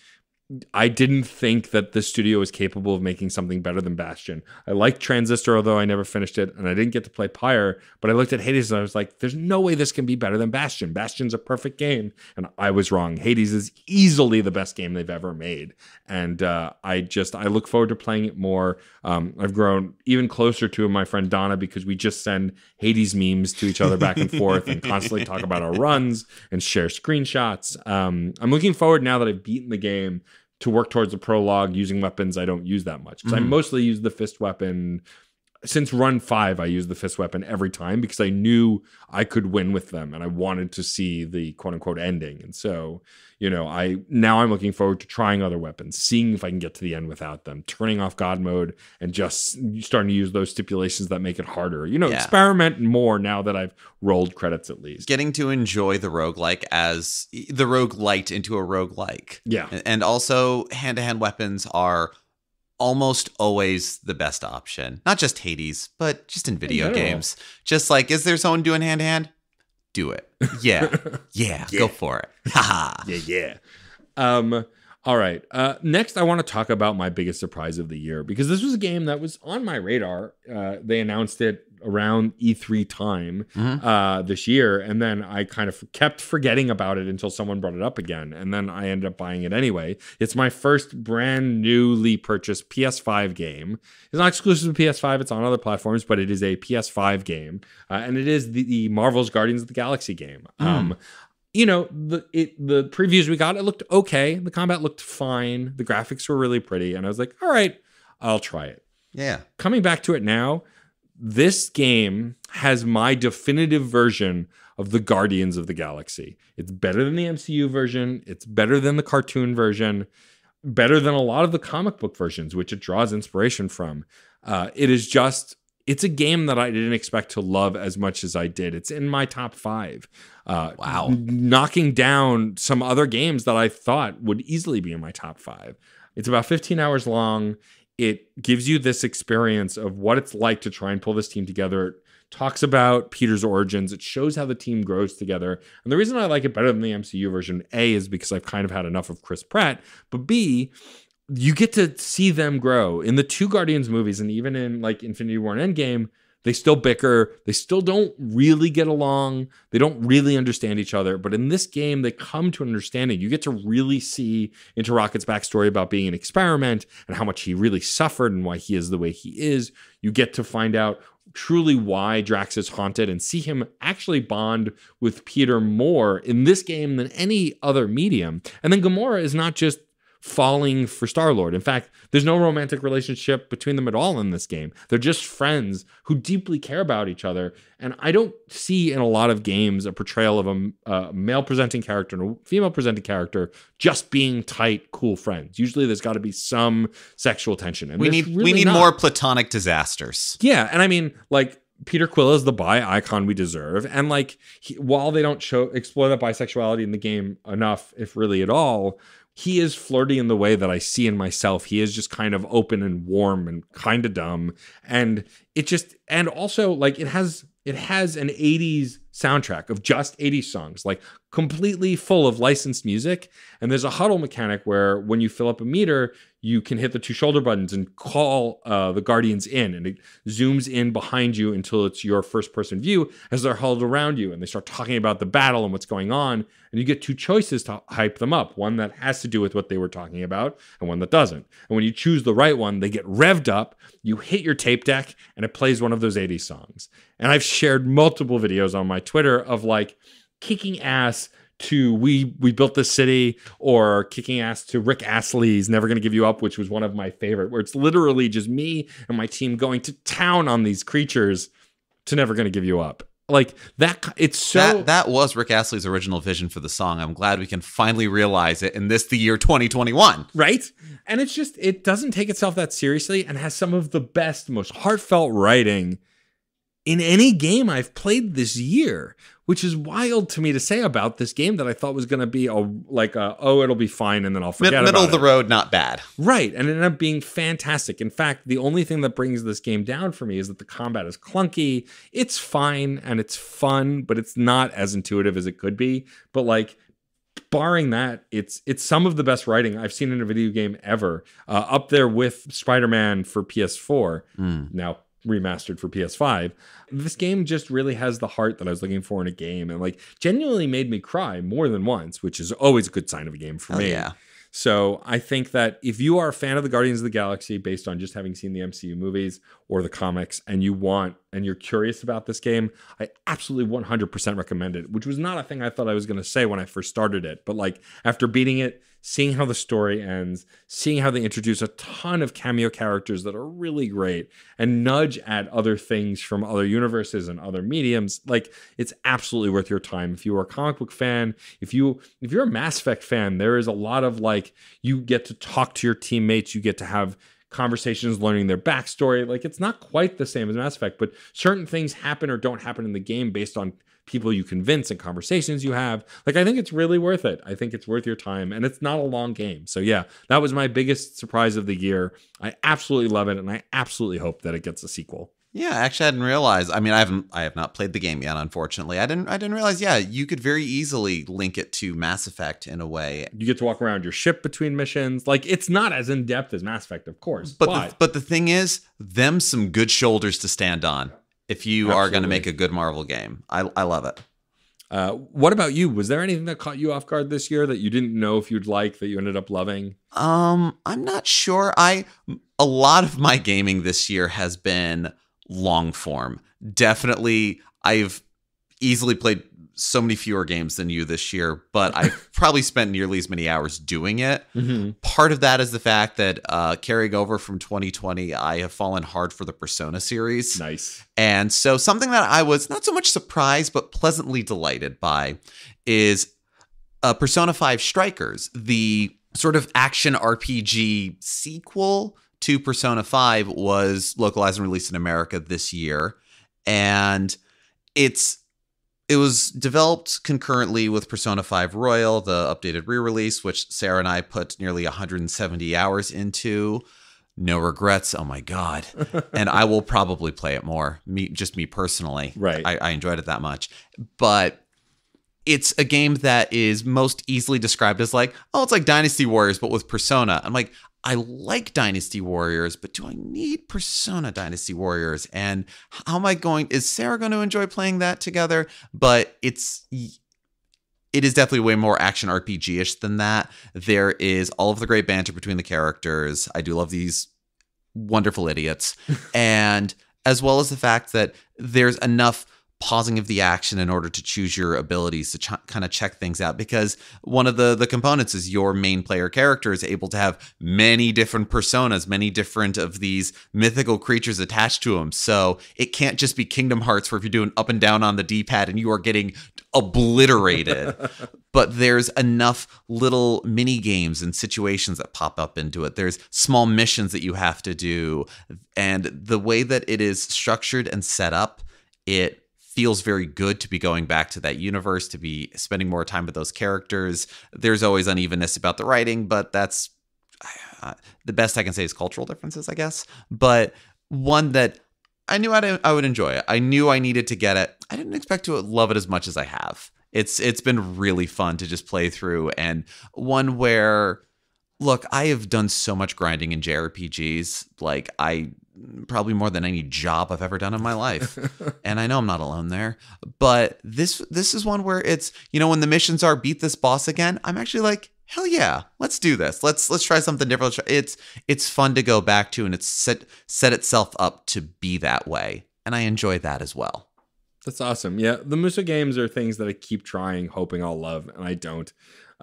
I didn't think that the studio was capable of making something better than Bastion. I liked Transistor, although I never finished it, and I didn't get to play Pyre, but I looked at Hades and I was like, there's no way this can be better than Bastion. Bastion's a perfect game. And I was wrong. Hades is easily the best game they've ever made. And uh, I just, I look forward to playing it more. Um, I've grown even closer to my friend Donna because we just send Hades memes to each other back and forth and constantly talk about our runs and share screenshots. Um, I'm looking forward now that I've beaten the game to work towards a prologue using weapons I don't use that much because I Mhm. mostly use the fist weapon. Since run five, I use the fist weapon every time because I knew I could win with them and I wanted to see the quote unquote ending. And so, you know, I now I'm looking forward to trying other weapons, seeing if I can get to the end without them, turning off God mode and just starting to use those stipulations that make it harder. You know, Yeah. experiment more now that I've rolled credits at least. Getting to enjoy the roguelike as the rogue roguelite into a roguelike. Yeah. And also, hand to hand weapons are almost always the best option. Not just Hades, but just in video games. Just like, is there someone doing hand to hand? Do it. Yeah. Yeah. Yeah. Go for it. Haha. yeah, yeah. Um, all right. Uh, next, I want to talk about my biggest surprise of the year because this was a game that was on my radar. Uh, they announced it around E3 time Mhm. uh, this year, and then I kind of kept forgetting about it until someone brought it up again, and then I ended up buying it anyway. It's my first brand newly purchased PS5 game. It's not exclusive to PS5; it's on other platforms, but it is a PS5 game, uh, and it is the, the Marvel's Guardians of the Galaxy game. Um, you know the it the previews we got it looked okay. The combat looked fine. The graphics were really pretty. And i was like all right i'll try it. Yeah. coming back to it now this game has my definitive version of the guardians of the galaxy. It's better than the mcu version. It's better than the cartoon version. Better than a lot of the comic book versions which it draws inspiration from. Uh, it is just it's a game that i didn't expect to love as much as i did. It's in my top five uh, Wow. knocking down some other games that I thought would easily be in my top five. It's about 15 hours long. It gives you this experience of what it's like to try and pull this team together. It talks about Peter's origins. It shows how the team grows together. And the reason I like it better than the MCU version, A, is because I've kind of had enough of Chris Pratt, but B, you get to see them grow. In the two Guardians movies and even in like Infinity War and Endgame, They still bicker. They still don't really get along. They don't really understand each other. But in this game, they come to an understanding. You get to really see into Rocket's backstory about being an experiment and how much he really suffered and why he is the way he is. You get to find out truly why Drax is haunted and see him actually bond with Peter more in this game than any other medium. And then Gamora is not just falling for Star Lord. In fact, there's no romantic relationship between them at all in this game. They're just friends who deeply care about each other. And I don't see in a lot of games a portrayal of a, a male presenting character and a female presenting character just being tight, cool friends. Usually, there's got to be some sexual tension. And we need really we need not. more platonic disasters. Yeah, and I mean, like Peter Quill is the bi icon we deserve, and like he, while they don't show explore that bisexuality in the game enough, if really at all, he is flirty in the way that I see in myself. He is just kind of open and warm and kind of dumb, and it just and also like it has it has an 80s soundtrack of just 80s songs like completely full of licensed music. And there's a huddle mechanic where when you fill up a meter you can hit the two shoulder buttons and call uh, the guardians in and it zooms in behind you until it's your first person view as they're huddled around you and they start talking about the battle and what's going on and you get two choices to hype them up one that has to do with what they were talking about and one that doesn't. And when you choose the right one they get revved up you hit your tape deck and it plays one of those 80s songs. And i've shared multiple videos on my twitter of like kicking ass to we we built this city or kicking ass to Rick Astley's Never Gonna Give You Up, which was one of my favorite, where it's literally just me and my team going to town on these creatures to Never Gonna Give You Up. Like that it's so that that was Rick Astley's original vision for the song. I'm glad we can finally realize it in this the year 2021. right? And it's just it doesn't take itself that seriously and has some of the best, most heartfelt writing in any game I've played this year, which is wild to me to say about this game that I thought was going to be a like a oh it'll be fine and then I'll forget Mid- middle of the it. road, not bad. Right, and it ended up being fantastic. In fact, the only thing that brings this game down for me is that the combat is clunky. It's fine and it's fun, but it's not as intuitive as it could be. But like barring that, it's it's some of the best writing I've seen in a video game ever. Uh, up there with Spider-Man for PS4, now remastered for PS5. This game just really has the heart that I was looking for in a game, and like genuinely made me cry more than once, which is always a good sign of a game for Hell me. yeah. So I think that if you are a fan of the Guardians of the Galaxy based on just having seen the MCU movies or the comics and you want and you're curious about this game, I absolutely 100% recommend it, which was not a thing I thought I was going to say when I first started it. But like after beating it, seeing how the story ends, seeing how they introduce a ton of cameo characters that are really great and nudge at other things from other universes and other mediums, like it's absolutely worth your time. If you are a comic book fan, if you if you're a Mass Effect fan, there is a lot of like you get to talk to your teammates, you get to have conversations learning their backstory. Like it's not quite the same as Mass Effect, but certain things happen or don't happen in the game based on people you convince and conversations you have. Like I think it's really worth it. I think it's worth your time and it's not a long game. So yeah, that was my biggest surprise of the year. I absolutely love it and I absolutely hope that it gets a sequel. Yeah, actually, I didn't realize. I mean, I haven't, I have not played the game yet. Unfortunately, I didn't, I didn't realize. Yeah, you could very easily link it to Mass Effect in a way. You get to walk around your ship between missions. Like it's not as in depth as Mass Effect, of course, But but, the, but the thing is, them some good shoulders to stand on if you are going to make a good Marvel game. I, I love it. uh, what about you? Was there anything that caught you off guard this year that you didn't know if you'd like that you ended up loving? Um, I'm not sure. I a lot of my gaming this year has been long form. Definitely, I've easily played so many fewer games than you this year, but I've probably spent nearly as many hours doing it. Mm-hmm. Part of that is the fact that uh, carrying over from 2020, I have fallen hard for the Persona series. Nice. And so something that I was not so much surprised but pleasantly delighted by is uh, Persona 5 Strikers, the sort of action RPG sequel to Persona 5 was localized and released in America this year and it's it was developed concurrently with Persona 5 Royal, the updated re-release which Sarah and I put nearly 170 hours into. No regrets. Oh my god. and I will probably play it more. Me just me personally. Right. I, I enjoyed it that much. But it's a game that is most easily described as like, oh, it's like Dynasty Warriors, but with Persona. I'm like, I like Dynasty Warriors, but do I need Persona Dynasty Warriors? And how am I going? Is Sarah going to enjoy playing that together? But it's it is definitely way more action RPG ish than that. There is all of the great banter between the characters. I do love these wonderful idiots. and as well as the fact that there's enough pausing of the action in order to choose your abilities to ch- kind of check things out because one of the the components is your main player character is able to have many different personas many different of these mythical creatures attached to him. So it can't just be kingdom hearts where if you're doing up and down on the d-pad and you are getting obliterated. But there's enough little mini games and situations that pop up into it. There's small missions that you have to do. And the way that it is structured and set up it feels very good to be going back to that universe, to be spending more time with those characters. There's always unevenness about the writing, but that's uh, the best I can say is cultural differences, I guess. But one that I knew I'd, I would enjoy it. I knew I needed to get it. I didn't expect to love it as much as I have. It's it's been really fun to just play through and one where look, I have done so much grinding in JRPGs. Like I probably more than any job I've ever done in my life. and I know I'm not alone there. But this this is one where it's, you know, when the missions are beat this boss again, I'm actually like, hell yeah, let's do this. Let's let's try something different. It's it's fun to go back to and it's set set itself up to be that way. And I enjoy that as well. That's awesome. Yeah, the Musou games are things that I keep trying, hoping I'll love, and I don't.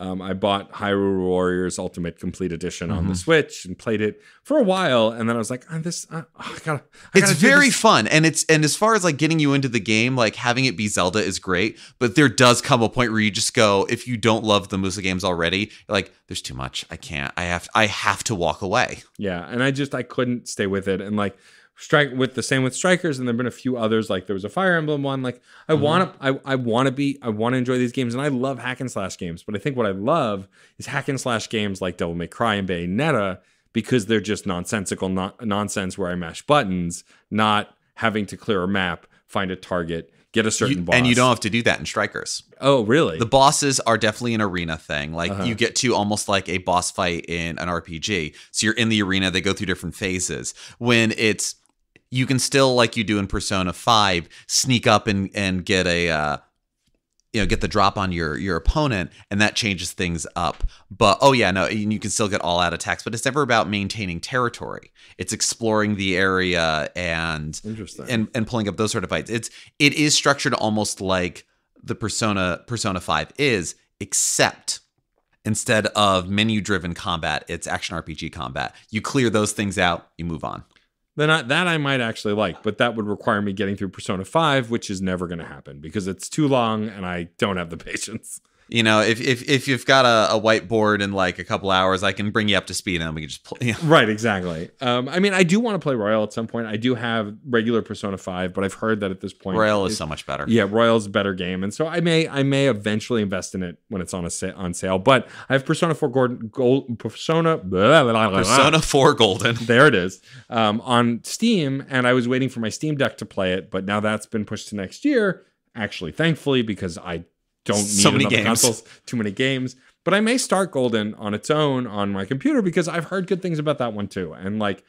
Um, I bought Hyrule Warriors Ultimate Complete Edition mm-hmm. on the mm-hmm. Switch and played it for a while, and then I was like, oh, "This, uh, oh, I gotta." I it's very fun, and it's and as far as like getting you into the game, like having it be Zelda is great, but there does come a point where you just go, if you don't love the Musou games already, like, "There's too much. I can't. I have. I have to walk away." Yeah, and I just I couldn't stay with it, and like strike with the same with strikers and there've been a few others like there was a fire emblem one like i mm-hmm. want to i, I want to be i want to enjoy these games and i love hack and slash games but i think what i love is hack and slash games like devil may cry and bayonetta because they're just nonsensical nonsense where i mash buttons not having to clear a map find a target get a certain you, boss and you don't have to do that in strikers. Oh really? The bosses are definitely an arena thing like uh-huh. you get to almost like a boss fight in an rpg so you're in the arena they go through different phases. When it's you can still like you do in persona 5 sneak up and and get a uh, you know get the drop on your your opponent and that changes things up. But oh yeah no you can still get all out attacks but it's never about maintaining territory. It's exploring the area and interesting. and and pulling up those sort of fights. It's it is structured almost like the persona persona 5 is except instead of menu driven combat it's action rpg combat. You clear those things out you move on then I, that I might actually like, but that would require me getting through Persona 5, which is never going to happen because it's too long and I don't have the patience you know, if if if you've got a, a, whiteboard in like a couple hours, I can bring you up to speed and we can just play. Right, exactly. Um, I mean, I do want to play Royal at some point. I do have regular Persona Five, but I've heard that at this point, Royal is so much better. Yeah, Royal's a better game, and so I may I may eventually invest in it when it's on a sa- on sale. But I have Persona Four Gold, Gold Persona blah, blah, blah, Persona Four Golden. There it is um, on Steam, and I was waiting for my Steam Deck to play it, but now that's been pushed to next year. Actually, thankfully, because I don't need so many games. consoles, too many games. But I may start Golden on its own on my computer because I've heard good things about that one too. And like,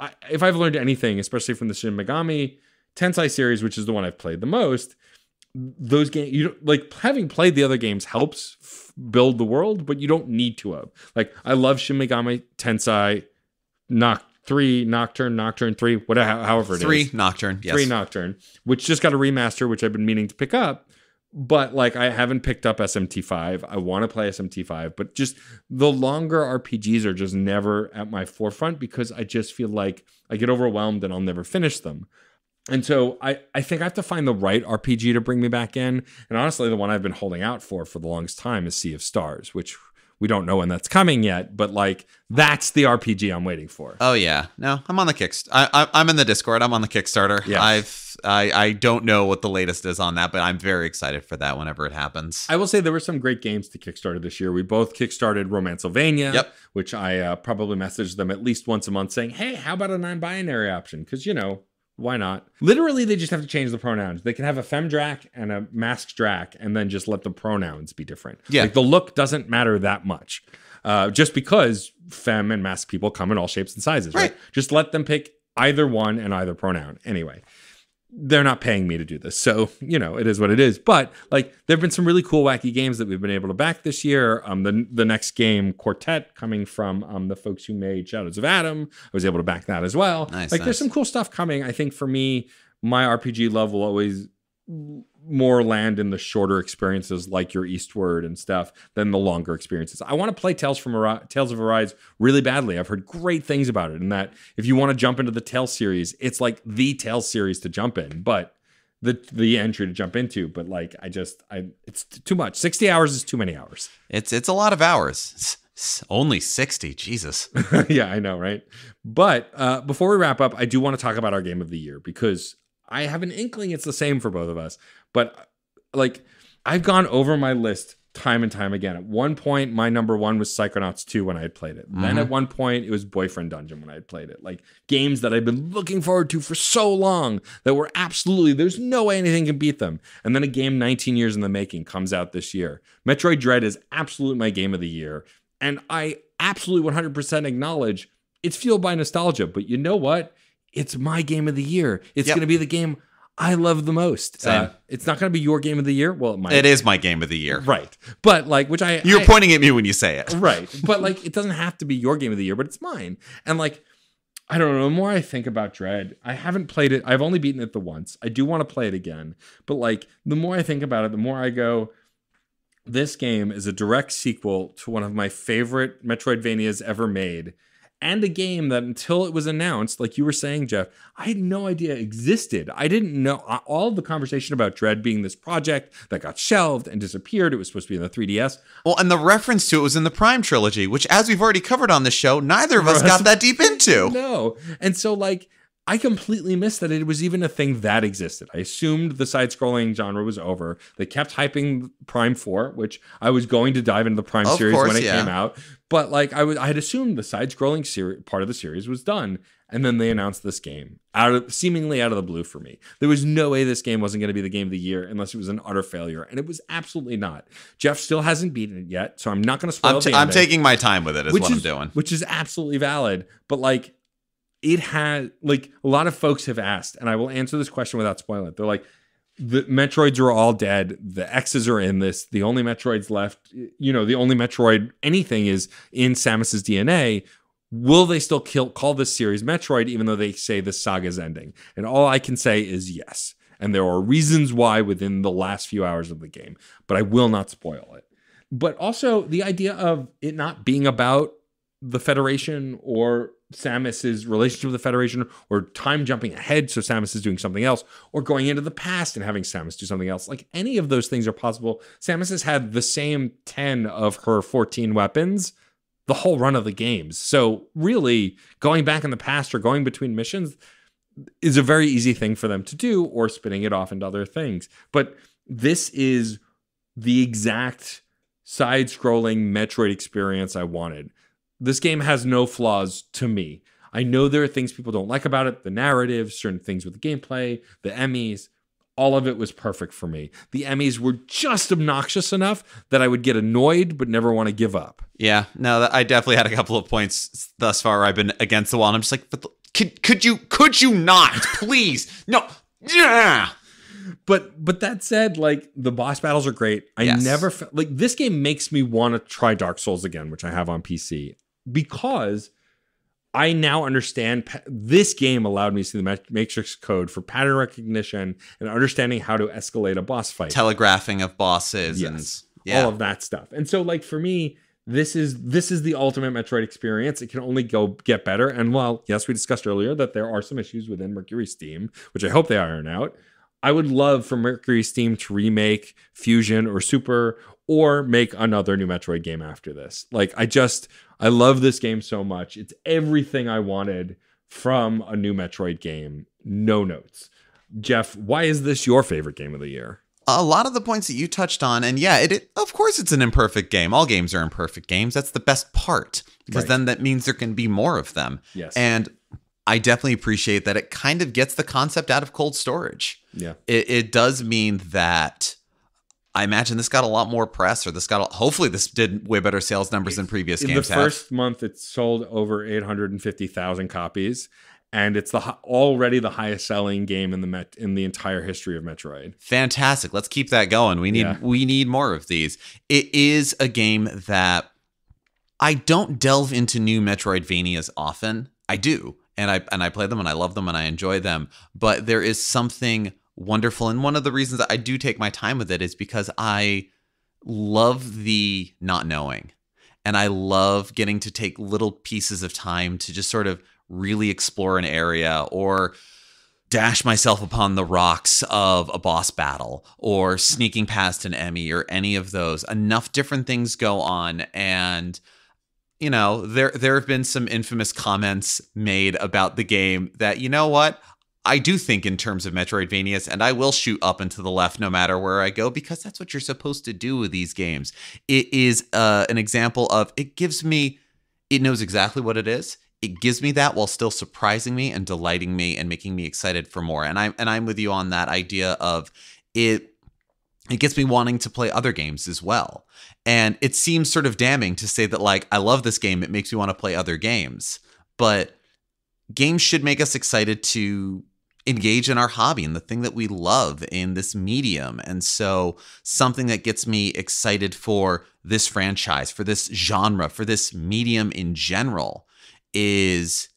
I, if I've learned anything, especially from the Shin Megami Tensei series, which is the one I've played the most, those games you like having played the other games helps f- build the world, but you don't need to have. Like, I love Shin Megami Tensei, Noct three Nocturne, Nocturne three, whatever, however it three is. Nocturne, yes. three Nocturne, which just got a remaster, which I've been meaning to pick up but like I haven't picked up SMT5. I want to play SMT5, but just the longer RPGs are just never at my forefront because I just feel like I get overwhelmed and I'll never finish them. And so I, I think I have to find the right RPG to bring me back in. And honestly, the one I've been holding out for for the longest time is Sea of Stars, which we don't know when that's coming yet, but like that's the RPG I'm waiting for. Oh yeah, no, I'm on the Kickstarter. I, I, am in the Discord. I'm on the Kickstarter. Yeah. I've I I don't know what the latest is on that, but I'm very excited for that whenever it happens. I will say there were some great games to Kickstarter this year. We both kickstarted Romancelvania, yep. which I uh, probably messaged them at least once a month saying, "Hey, how about a non-binary option?" Because you know why not? Literally, they just have to change the pronouns. They can have a femdrac and a mask drac, and then just let the pronouns be different. Yeah, like the look doesn't matter that much. uh, just because fem and mask people come in all shapes and sizes, right? Right. Just let them pick either one and either pronoun. Anyway, they're not paying me to do this. So, you know, it is what it is. But like there have been some really cool wacky games that we've been able to back this year. Um the the next game, Quartet, coming from um the folks who made Shadows of Adam. I was able to back that as well. Nice, like nice. there's some cool stuff coming. I think for me, my RPG love will always more land in the shorter experiences like your Eastward and stuff than the longer experiences. I want to play Tales from Ari- Tales of Arise really badly. I've heard great things about it, and that if you want to jump into the Tales series, it's like the Tales series to jump in, but the the entry to jump into. But like, I just I it's too much. Sixty hours is too many hours. It's it's a lot of hours. It's only 60. Jesus. yeah, I know, right? But uh, before we wrap up, I do want to talk about our game of the year because I have an inkling it's the same for both of us. But like, I've gone over my list time and time again. At one point, my number one was Psychonauts 2 when I had played it. Then at mm-hmm. one point, it was Boyfriend Dungeon when I had played it. Like games that I've been looking forward to for so long that were absolutely, there's no way anything can beat them. And then a game 19 years in the making comes out this year. Metroid Dread is absolutely my game of the year. And I absolutely 100% acknowledge it's fueled by nostalgia. But you know what? It's my game of the year. It's Yep. going to be the game I love the most. Uh, it's not going to be your game of the year. Well, it might. It is my game of the year. Right. But like, which I. You're I- pointing at me when you say it. Right. But like, it doesn't have to be your game of the year, but it's mine. And like, I don't know. The more I think about Dread, I haven't played it. I've only beaten it the once. I do want to play it again. But like, the more I think about it, the more I go, this game is a direct sequel to one of my favorite Metroidvanias ever made. And a game that until it was announced, like you were saying, Geoff, I had no idea existed. I didn't know all the conversation about Dread being this project that got shelved and disappeared. It was supposed to be in the 3DS. Well, and the reference to it was in the Prime trilogy, which, as we've already covered on the show, neither of us got that deep into. No. And so like I completely missed that it was even a thing that existed. I assumed the side-scrolling genre was over. They kept hyping Prime 4, which I was going to dive into the Prime Of series course, when it yeah. came out. But like I was I had assumed the side-scrolling series part of the series was done. And then they announced this game out of seemingly out of the blue for me. There was no way this game wasn't going to be the game of the year unless it was an utter failure, and it was absolutely not. Geoff still hasn't beaten it yet, so I'm not going to spoil it. I'm, t- I'm taking my time with it, is what is, I'm doing. Which is absolutely valid. But like it has like a lot of folks have asked, and I will answer this question without spoiling it. They're like, the Metroids are all dead. The X's are in this. The only Metroids left, you know, the only Metroid anything is in Samus's DNA. Will they still kill call this series Metroid, even though they say the saga's ending? And all I can say is yes. And there are reasons why within the last few hours of the game, but I will not spoil it. But also the idea of it not being about the Federation or Samus's relationship with the Federation or time jumping ahead so Samus is doing something else or going into the past and having Samus do something else. Like any of those things are possible. Samus has had the same 10 of her 14 weapons the whole run of the games. So really going back in the past or going between missions is a very easy thing for them to do or spinning it off into other things. But this is the exact side scrolling Metroid experience I wanted. This game has no flaws to me. I know there are things people don't like about it the narrative, certain things with the gameplay, the Emmys. All of it was perfect for me. The Emmys were just obnoxious enough that I would get annoyed but never want to give up. Yeah, no, I definitely had a couple of points thus far. I've been against the wall, and I'm just like, but could could you could you not please no yeah But but that said, like the boss battles are great. I Yes. never fe- like this game makes me want to try Dark Souls again, which I have on PC because I now understand this game allowed me to see the matrix code for pattern recognition and understanding how to escalate a boss fight. telegraphing of bosses Yes. and yeah all of that stuff. And so like for me, this is this is the ultimate Metroid experience. It can only go get better. And while yes, we discussed earlier that there are some issues within Mercury Steam, which I hope they iron out. I would love for Mercury Steam to remake Fusion or Super or make another new Metroid game after this. Like I just I love this game so much. It's everything I wanted from a new Metroid game. No notes. Geoff, why is this your favorite game of the year? a lot of the points that you touched on and yeah it, it of course it's an imperfect game all games are imperfect games that's the best part because Right. then that means there can be more of them Yes. and i definitely appreciate that it kind of gets the concept out of cold storage yeah. it, it does mean that I imagine this got a lot more press, or this got a, hopefully this did way better sales numbers than previous In games the have. first month, it sold over 850,000 copies, and it's the already the highest selling game in the Met in the entire history of Metroid. Fantastic. Let's keep that going. We need Yeah. we need more of these. It is a game that I don't delve into new Metroidvanias often. I do. And I and I play them and I love them and I enjoy them, but there is something wonderful and one of the reasons I do take my time with it is because I love the not knowing. And I love getting to take little pieces of time to just sort of really explore an area or dash myself upon the rocks of a boss battle or sneaking past an Emmy or any of those. Enough different things go on and you know, there there have been some infamous comments made about the game that you know what? I do think in terms of Metroidvanias, and I will shoot up and to the left no matter where I go because that's what you're supposed to do with these games. It is uh, an example of it gives me, it knows exactly what it is. It gives me that while still surprising me and delighting me and making me excited for more. And I'm and I'm with you on that idea of it. It gets me wanting to play other games as well. And it seems sort of damning to say that like I love this game. It makes me want to play other games, but games should make us excited to engage in our hobby and the thing that we love in this medium. And so, something that gets me excited for this franchise, for this genre, for this medium in general is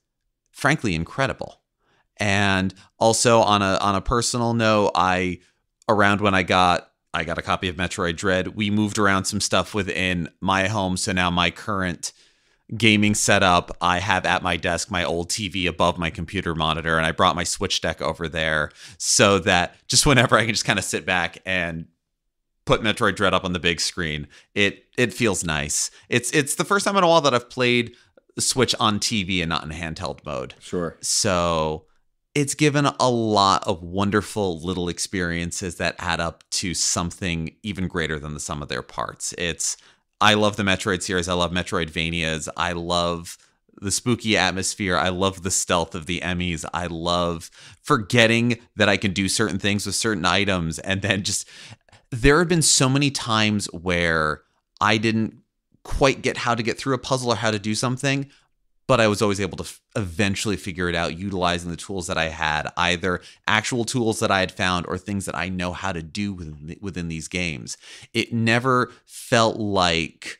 frankly incredible. And also on a on a personal note, I around when I got I got a copy of Metroid Dread, we moved around some stuff within my home, so now my current gaming setup, I have at my desk my old TV above my computer monitor, and I brought my Switch deck over there so that just whenever I can just kind of sit back and put Metroid Dread up on the big screen, it it feels nice. It's it's the first time in a while that I've played Switch on TV and not in handheld mode. Sure. So it's given a lot of wonderful little experiences that add up to something even greater than the sum of their parts. It's I love the Metroid series. I love Metroidvanias. I love the spooky atmosphere. I love the stealth of the Emmys. I love forgetting that I can do certain things with certain items and then just there have been so many times where I didn't quite get how to get through a puzzle or how to do something, but I was always able to f- eventually figure it out utilizing the tools that I had, either actual tools that I had found or things that I know how to do within, the- within these games. It never felt like,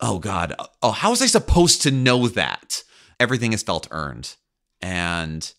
oh God, uh, oh, how was I supposed to know that? Everything has felt earned. And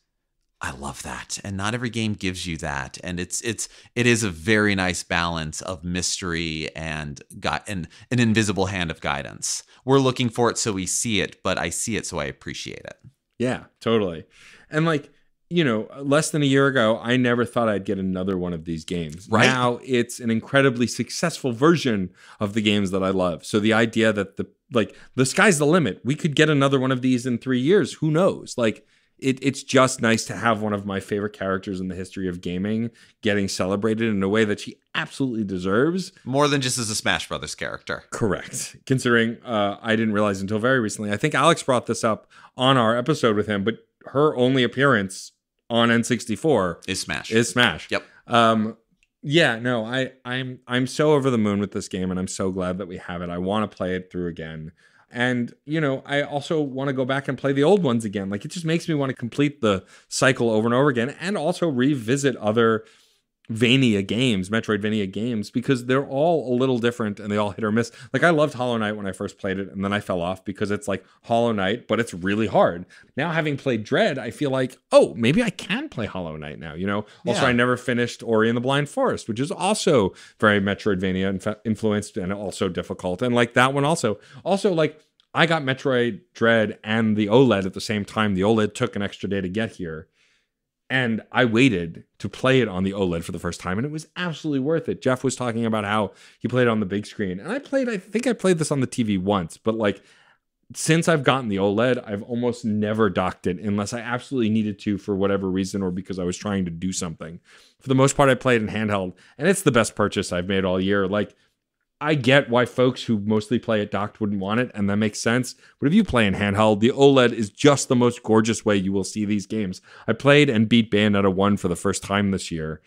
I love that. And not every game gives you that. And it's it's it is a very nice balance of mystery and got and an invisible hand of guidance. We're looking for it so we see it, but I see it so I appreciate it. Yeah, totally. And like, you know, less than a year ago, I never thought I'd get another one of these games. Right. Now it's an incredibly successful version of the games that I love. So the idea that the like the sky's the limit. We could get another one of these in three years. Who knows? Like it, it's just nice to have one of my favorite characters in the history of gaming getting celebrated in a way that she absolutely deserves. More than just as a Smash Brothers character. Correct. Considering uh, I didn't realize until very recently. I think Alex brought this up on our episode with him, but her only appearance on N64 Is Smash. is Smash. Yep. Um, yeah, no, I, I'm I'm so over the moon with this game, and I'm so glad that we have it. I want to play it through again. And, you know, I also want to go back and play the old ones again. Like, it just makes me want to complete the cycle over and over again and also revisit other Vania games, Metroidvania games, because they're all a little different and they all hit or miss. Like I loved Hollow Knight when I first played it, and then I fell off because it's like Hollow Knight, but it's really hard. Now having played Dread, I feel like, oh, maybe I can play Hollow Knight now. You know. Also, Yeah. I never finished Ori and the Blind Forest, which is also very Metroidvania inf- influenced and also difficult. And like that one also, also like I got Metroid Dread and the OLED at the same time. The OLED took an extra day to get here. And I waited to play it on the OLED for the first time, and it was absolutely worth it. Geoff was talking about how he played it on the big screen, and I played. I think I played this on the TV once, but like since I've gotten the OLED, I've almost never docked it unless I absolutely needed to for whatever reason or because I was trying to do something. For the most part, I played in handheld, and it's the best purchase I've made all year. Like I get why folks who mostly play it docked wouldn't want it, and that makes sense. But if you play in handheld, the OLED is just the most gorgeous way you will see these games. I played and beat Bayonetta 1 for the first time this year,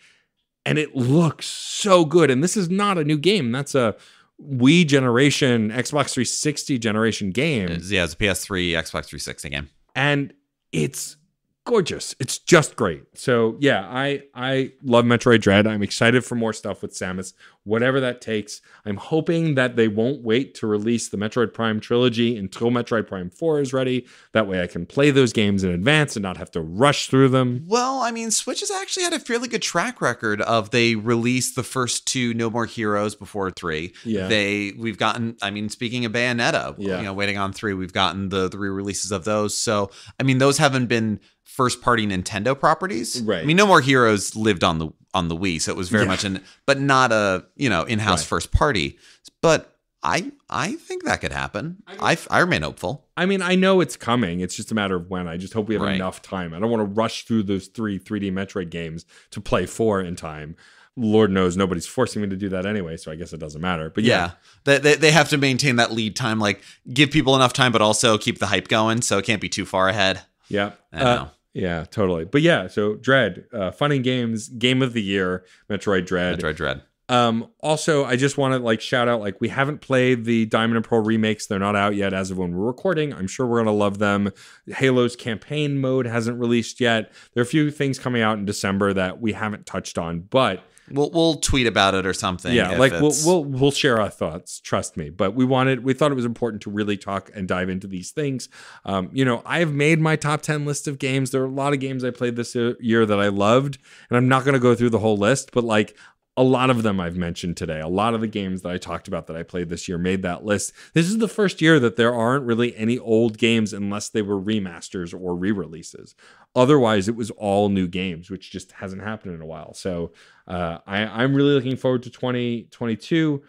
and it looks so good. And this is not a new game. That's a Wii generation, Xbox 360 generation game. It's- yeah, it's a PS3, Xbox 360 game. and it's gorgeous. It's just great. So yeah, I I love Metroid Dread. I'm excited for more stuff with Samus, whatever that takes. I'm hoping that they won't wait to release the Metroid Prime trilogy until Metroid Prime 4 is ready. That way I can play those games in advance and not have to rush through them. Well, I mean, Switch has actually had a fairly good track record of they released the first two No More Heroes before three. Yeah. They we've gotten. I mean, speaking of Bayonetta, Yeah. you know, waiting on three, we've gotten the the re-releases of those. So I mean, those haven't been first party Nintendo properties. Right. I mean, No More Heroes lived on the on the Wii, so it was very Yeah. much an, but not a you know in house Right. first party. But I I think that could happen. I I remain hopeful. I mean, I know it's coming. It's just a matter of when. I just hope we have Right. enough time. I don't want to rush through those three 3D Metroid games to play four in time. Lord knows nobody's forcing me to do that anyway, so I guess it doesn't matter. But yeah, Yeah. They, they, they have to maintain that lead time, like give people enough time, but also keep the hype going. So it can't be too far ahead. yeah, I uh, know. Yeah, totally. But yeah, so Dread, uh, fun and games, game of the year, Metroid Dread. Metroid Dread. Um, also, I just want to like shout out, like we haven't played the Diamond and Pearl remakes; they're not out yet as of when we're recording. I'm sure we're gonna love them. Halo's campaign mode hasn't released yet. There are a few things coming out in December that we haven't touched on, but We'll, we'll tweet about it or something. yeah, like we'll, we'll we'll share our thoughts. Trust me. But we wanted, we thought it was important to really talk and dive into these things. Um, you know, I've made my top ten list of games. There are a lot of games I played this year that I loved, and I'm not going to go through the whole list, but like. A lot of them I've mentioned today. A lot of the games that I talked about that I played this year made that list. This is the first year that there aren't really any old games unless they were remasters or re releases. Otherwise, it was all new games, which just hasn't happened in a while. So uh, I, I'm really looking forward to 2022.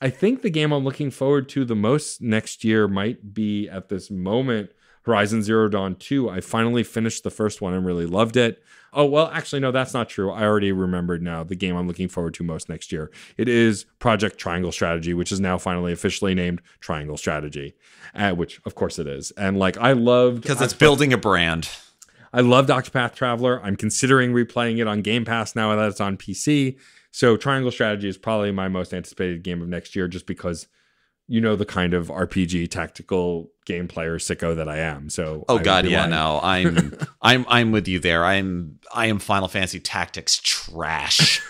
I think the game I'm looking forward to the most next year might be at this moment Horizon Zero Dawn 2. I finally finished the first one and really loved it. Oh, well, actually, no, that's not true. I already remembered now the game I'm looking forward to most next year. It is Project Triangle Strategy, which is now finally officially named Triangle Strategy, uh, which of course it is. And like, I loved because it's building a brand. I loved Octopath Traveler. I'm considering replaying it on Game Pass now that it's on PC. So Triangle Strategy is probably my most anticipated game of next year just because you know the kind of RPG tactical game player sicko that I am. So Oh would God, yeah, lying. no, I'm, I'm, I'm with you there. I'm, I am Final Fantasy Tactics trash.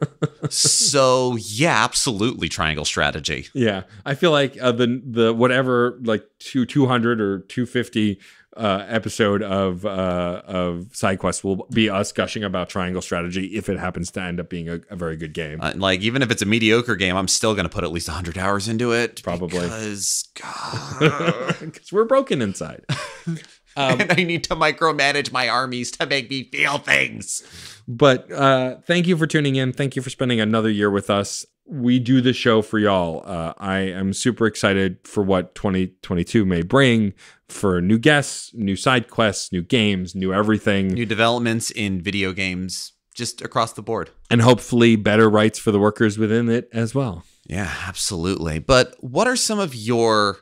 so yeah, absolutely triangle strategy. Yeah, I feel like uh, the the whatever like two two hundred or two fifty uh, episode of uh, of SideQuest will be us gushing about Triangle Strategy if it happens to end up being a, a very good game. Uh, like even if it's a mediocre game, I'm still gonna put at least 100 hours into it. Probably. because God, Because we're broken inside. Um, and I need to micromanage my armies to make me feel things. But uh, thank you for tuning in. Thank you for spending another year with us. We do the show for y'all. Uh, I am super excited for what 2022 may bring for new guests, new side quests, new games, new everything, New developments in video games just across the board. and hopefully better rights for the workers within it as well. Yeah, absolutely. But what are some of your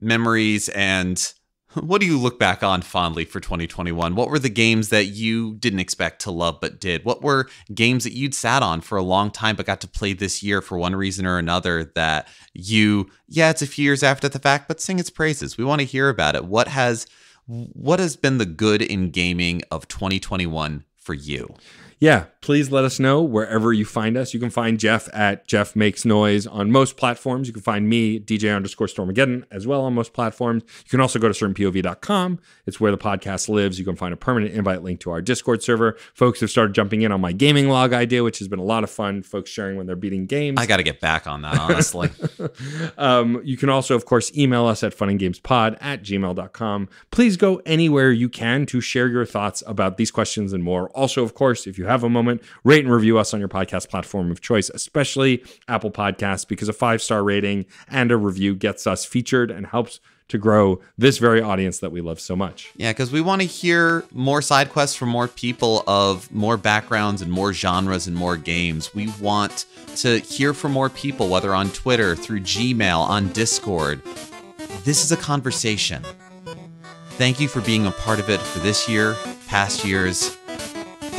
memories and what do you look back on fondly for 2021? What were the games that you didn't expect to love but did? What were games that you'd sat on for a long time but got to play this year for one reason or another that you, yeah, it's a few years after the fact, but sing its praises. We want to hear about it. What has what has been the good in gaming of 2021 for you? yeah, please let us know wherever you find us. You can find Geoff at Geoff Makes Noise on most platforms. You can find me, DJ underscore Stormageddon, as well on most platforms. You can also go to certainpov.com. It's where the podcast lives. You can find a permanent invite link to our Discord server. Folks have started jumping in on my gaming log idea, which has been a lot of fun. Folks sharing when they're beating games. I got to get back on that, honestly. um, you can also, of course, email us at funandgamespod at gmail.com. Please go anywhere you can to share your thoughts about these questions and more. Also, of course, if you have a moment, rate and review us on your podcast platform of choice, especially Apple Podcasts, because a five star rating and a review gets us featured and helps to grow this very audience that we love so much. Yeah, because we want to hear more side quests from more people of more backgrounds and more genres and more games. We want to hear from more people, whether on Twitter, through Gmail, on Discord. This is a conversation. Thank you for being a part of it for this year, past years,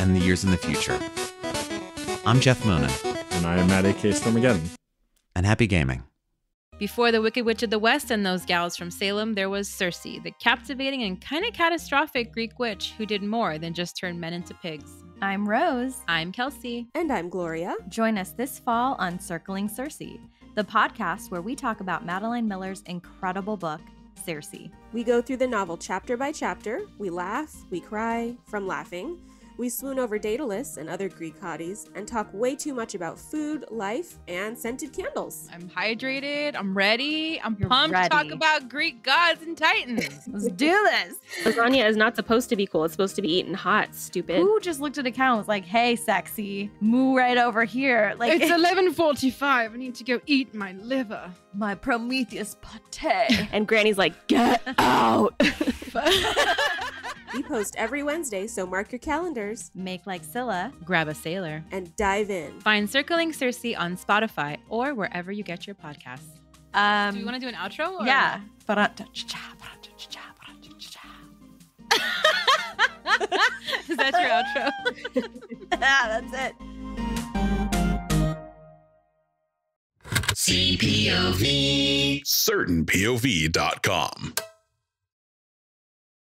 and the years in the future. I'm Geoff Moonen, And I am at AK Stormageddon. and happy gaming. Before the Wicked Witch of the West and those gals from Salem, there was Circe, the captivating and kind of catastrophic Greek witch who did more than just turn men into pigs. I'm Rose. I'm Kelsey. And I'm Gloria. Join us this fall on Circling Circe, the podcast where we talk about Madeline Miller's incredible book, Circe. We go through the novel chapter by chapter. We laugh, we cry from laughing. We swoon over Daedalus and other Greek hotties and talk way too much about food, life, and scented candles. I'm hydrated. I'm ready. I'm You're pumped to talk about Greek gods and titans. Let's do this. Lasagna is not supposed to be cool. It's supposed to be eaten hot, stupid. Who just looked at a cow and was like, hey, sexy, moo right over here? Like, It's 11:45. I need to go eat my liver. my Prometheus pate. And Granny's like, get out. We post every Wednesday, so mark your calendars Make like Scylla. Grab a sailor. and dive in. Find Circling Circe on Spotify or wherever you get your podcasts. Um, do we want to do an outro? Or? yeah. Is that your outro? That's it. CPOV. CertainPOV.com.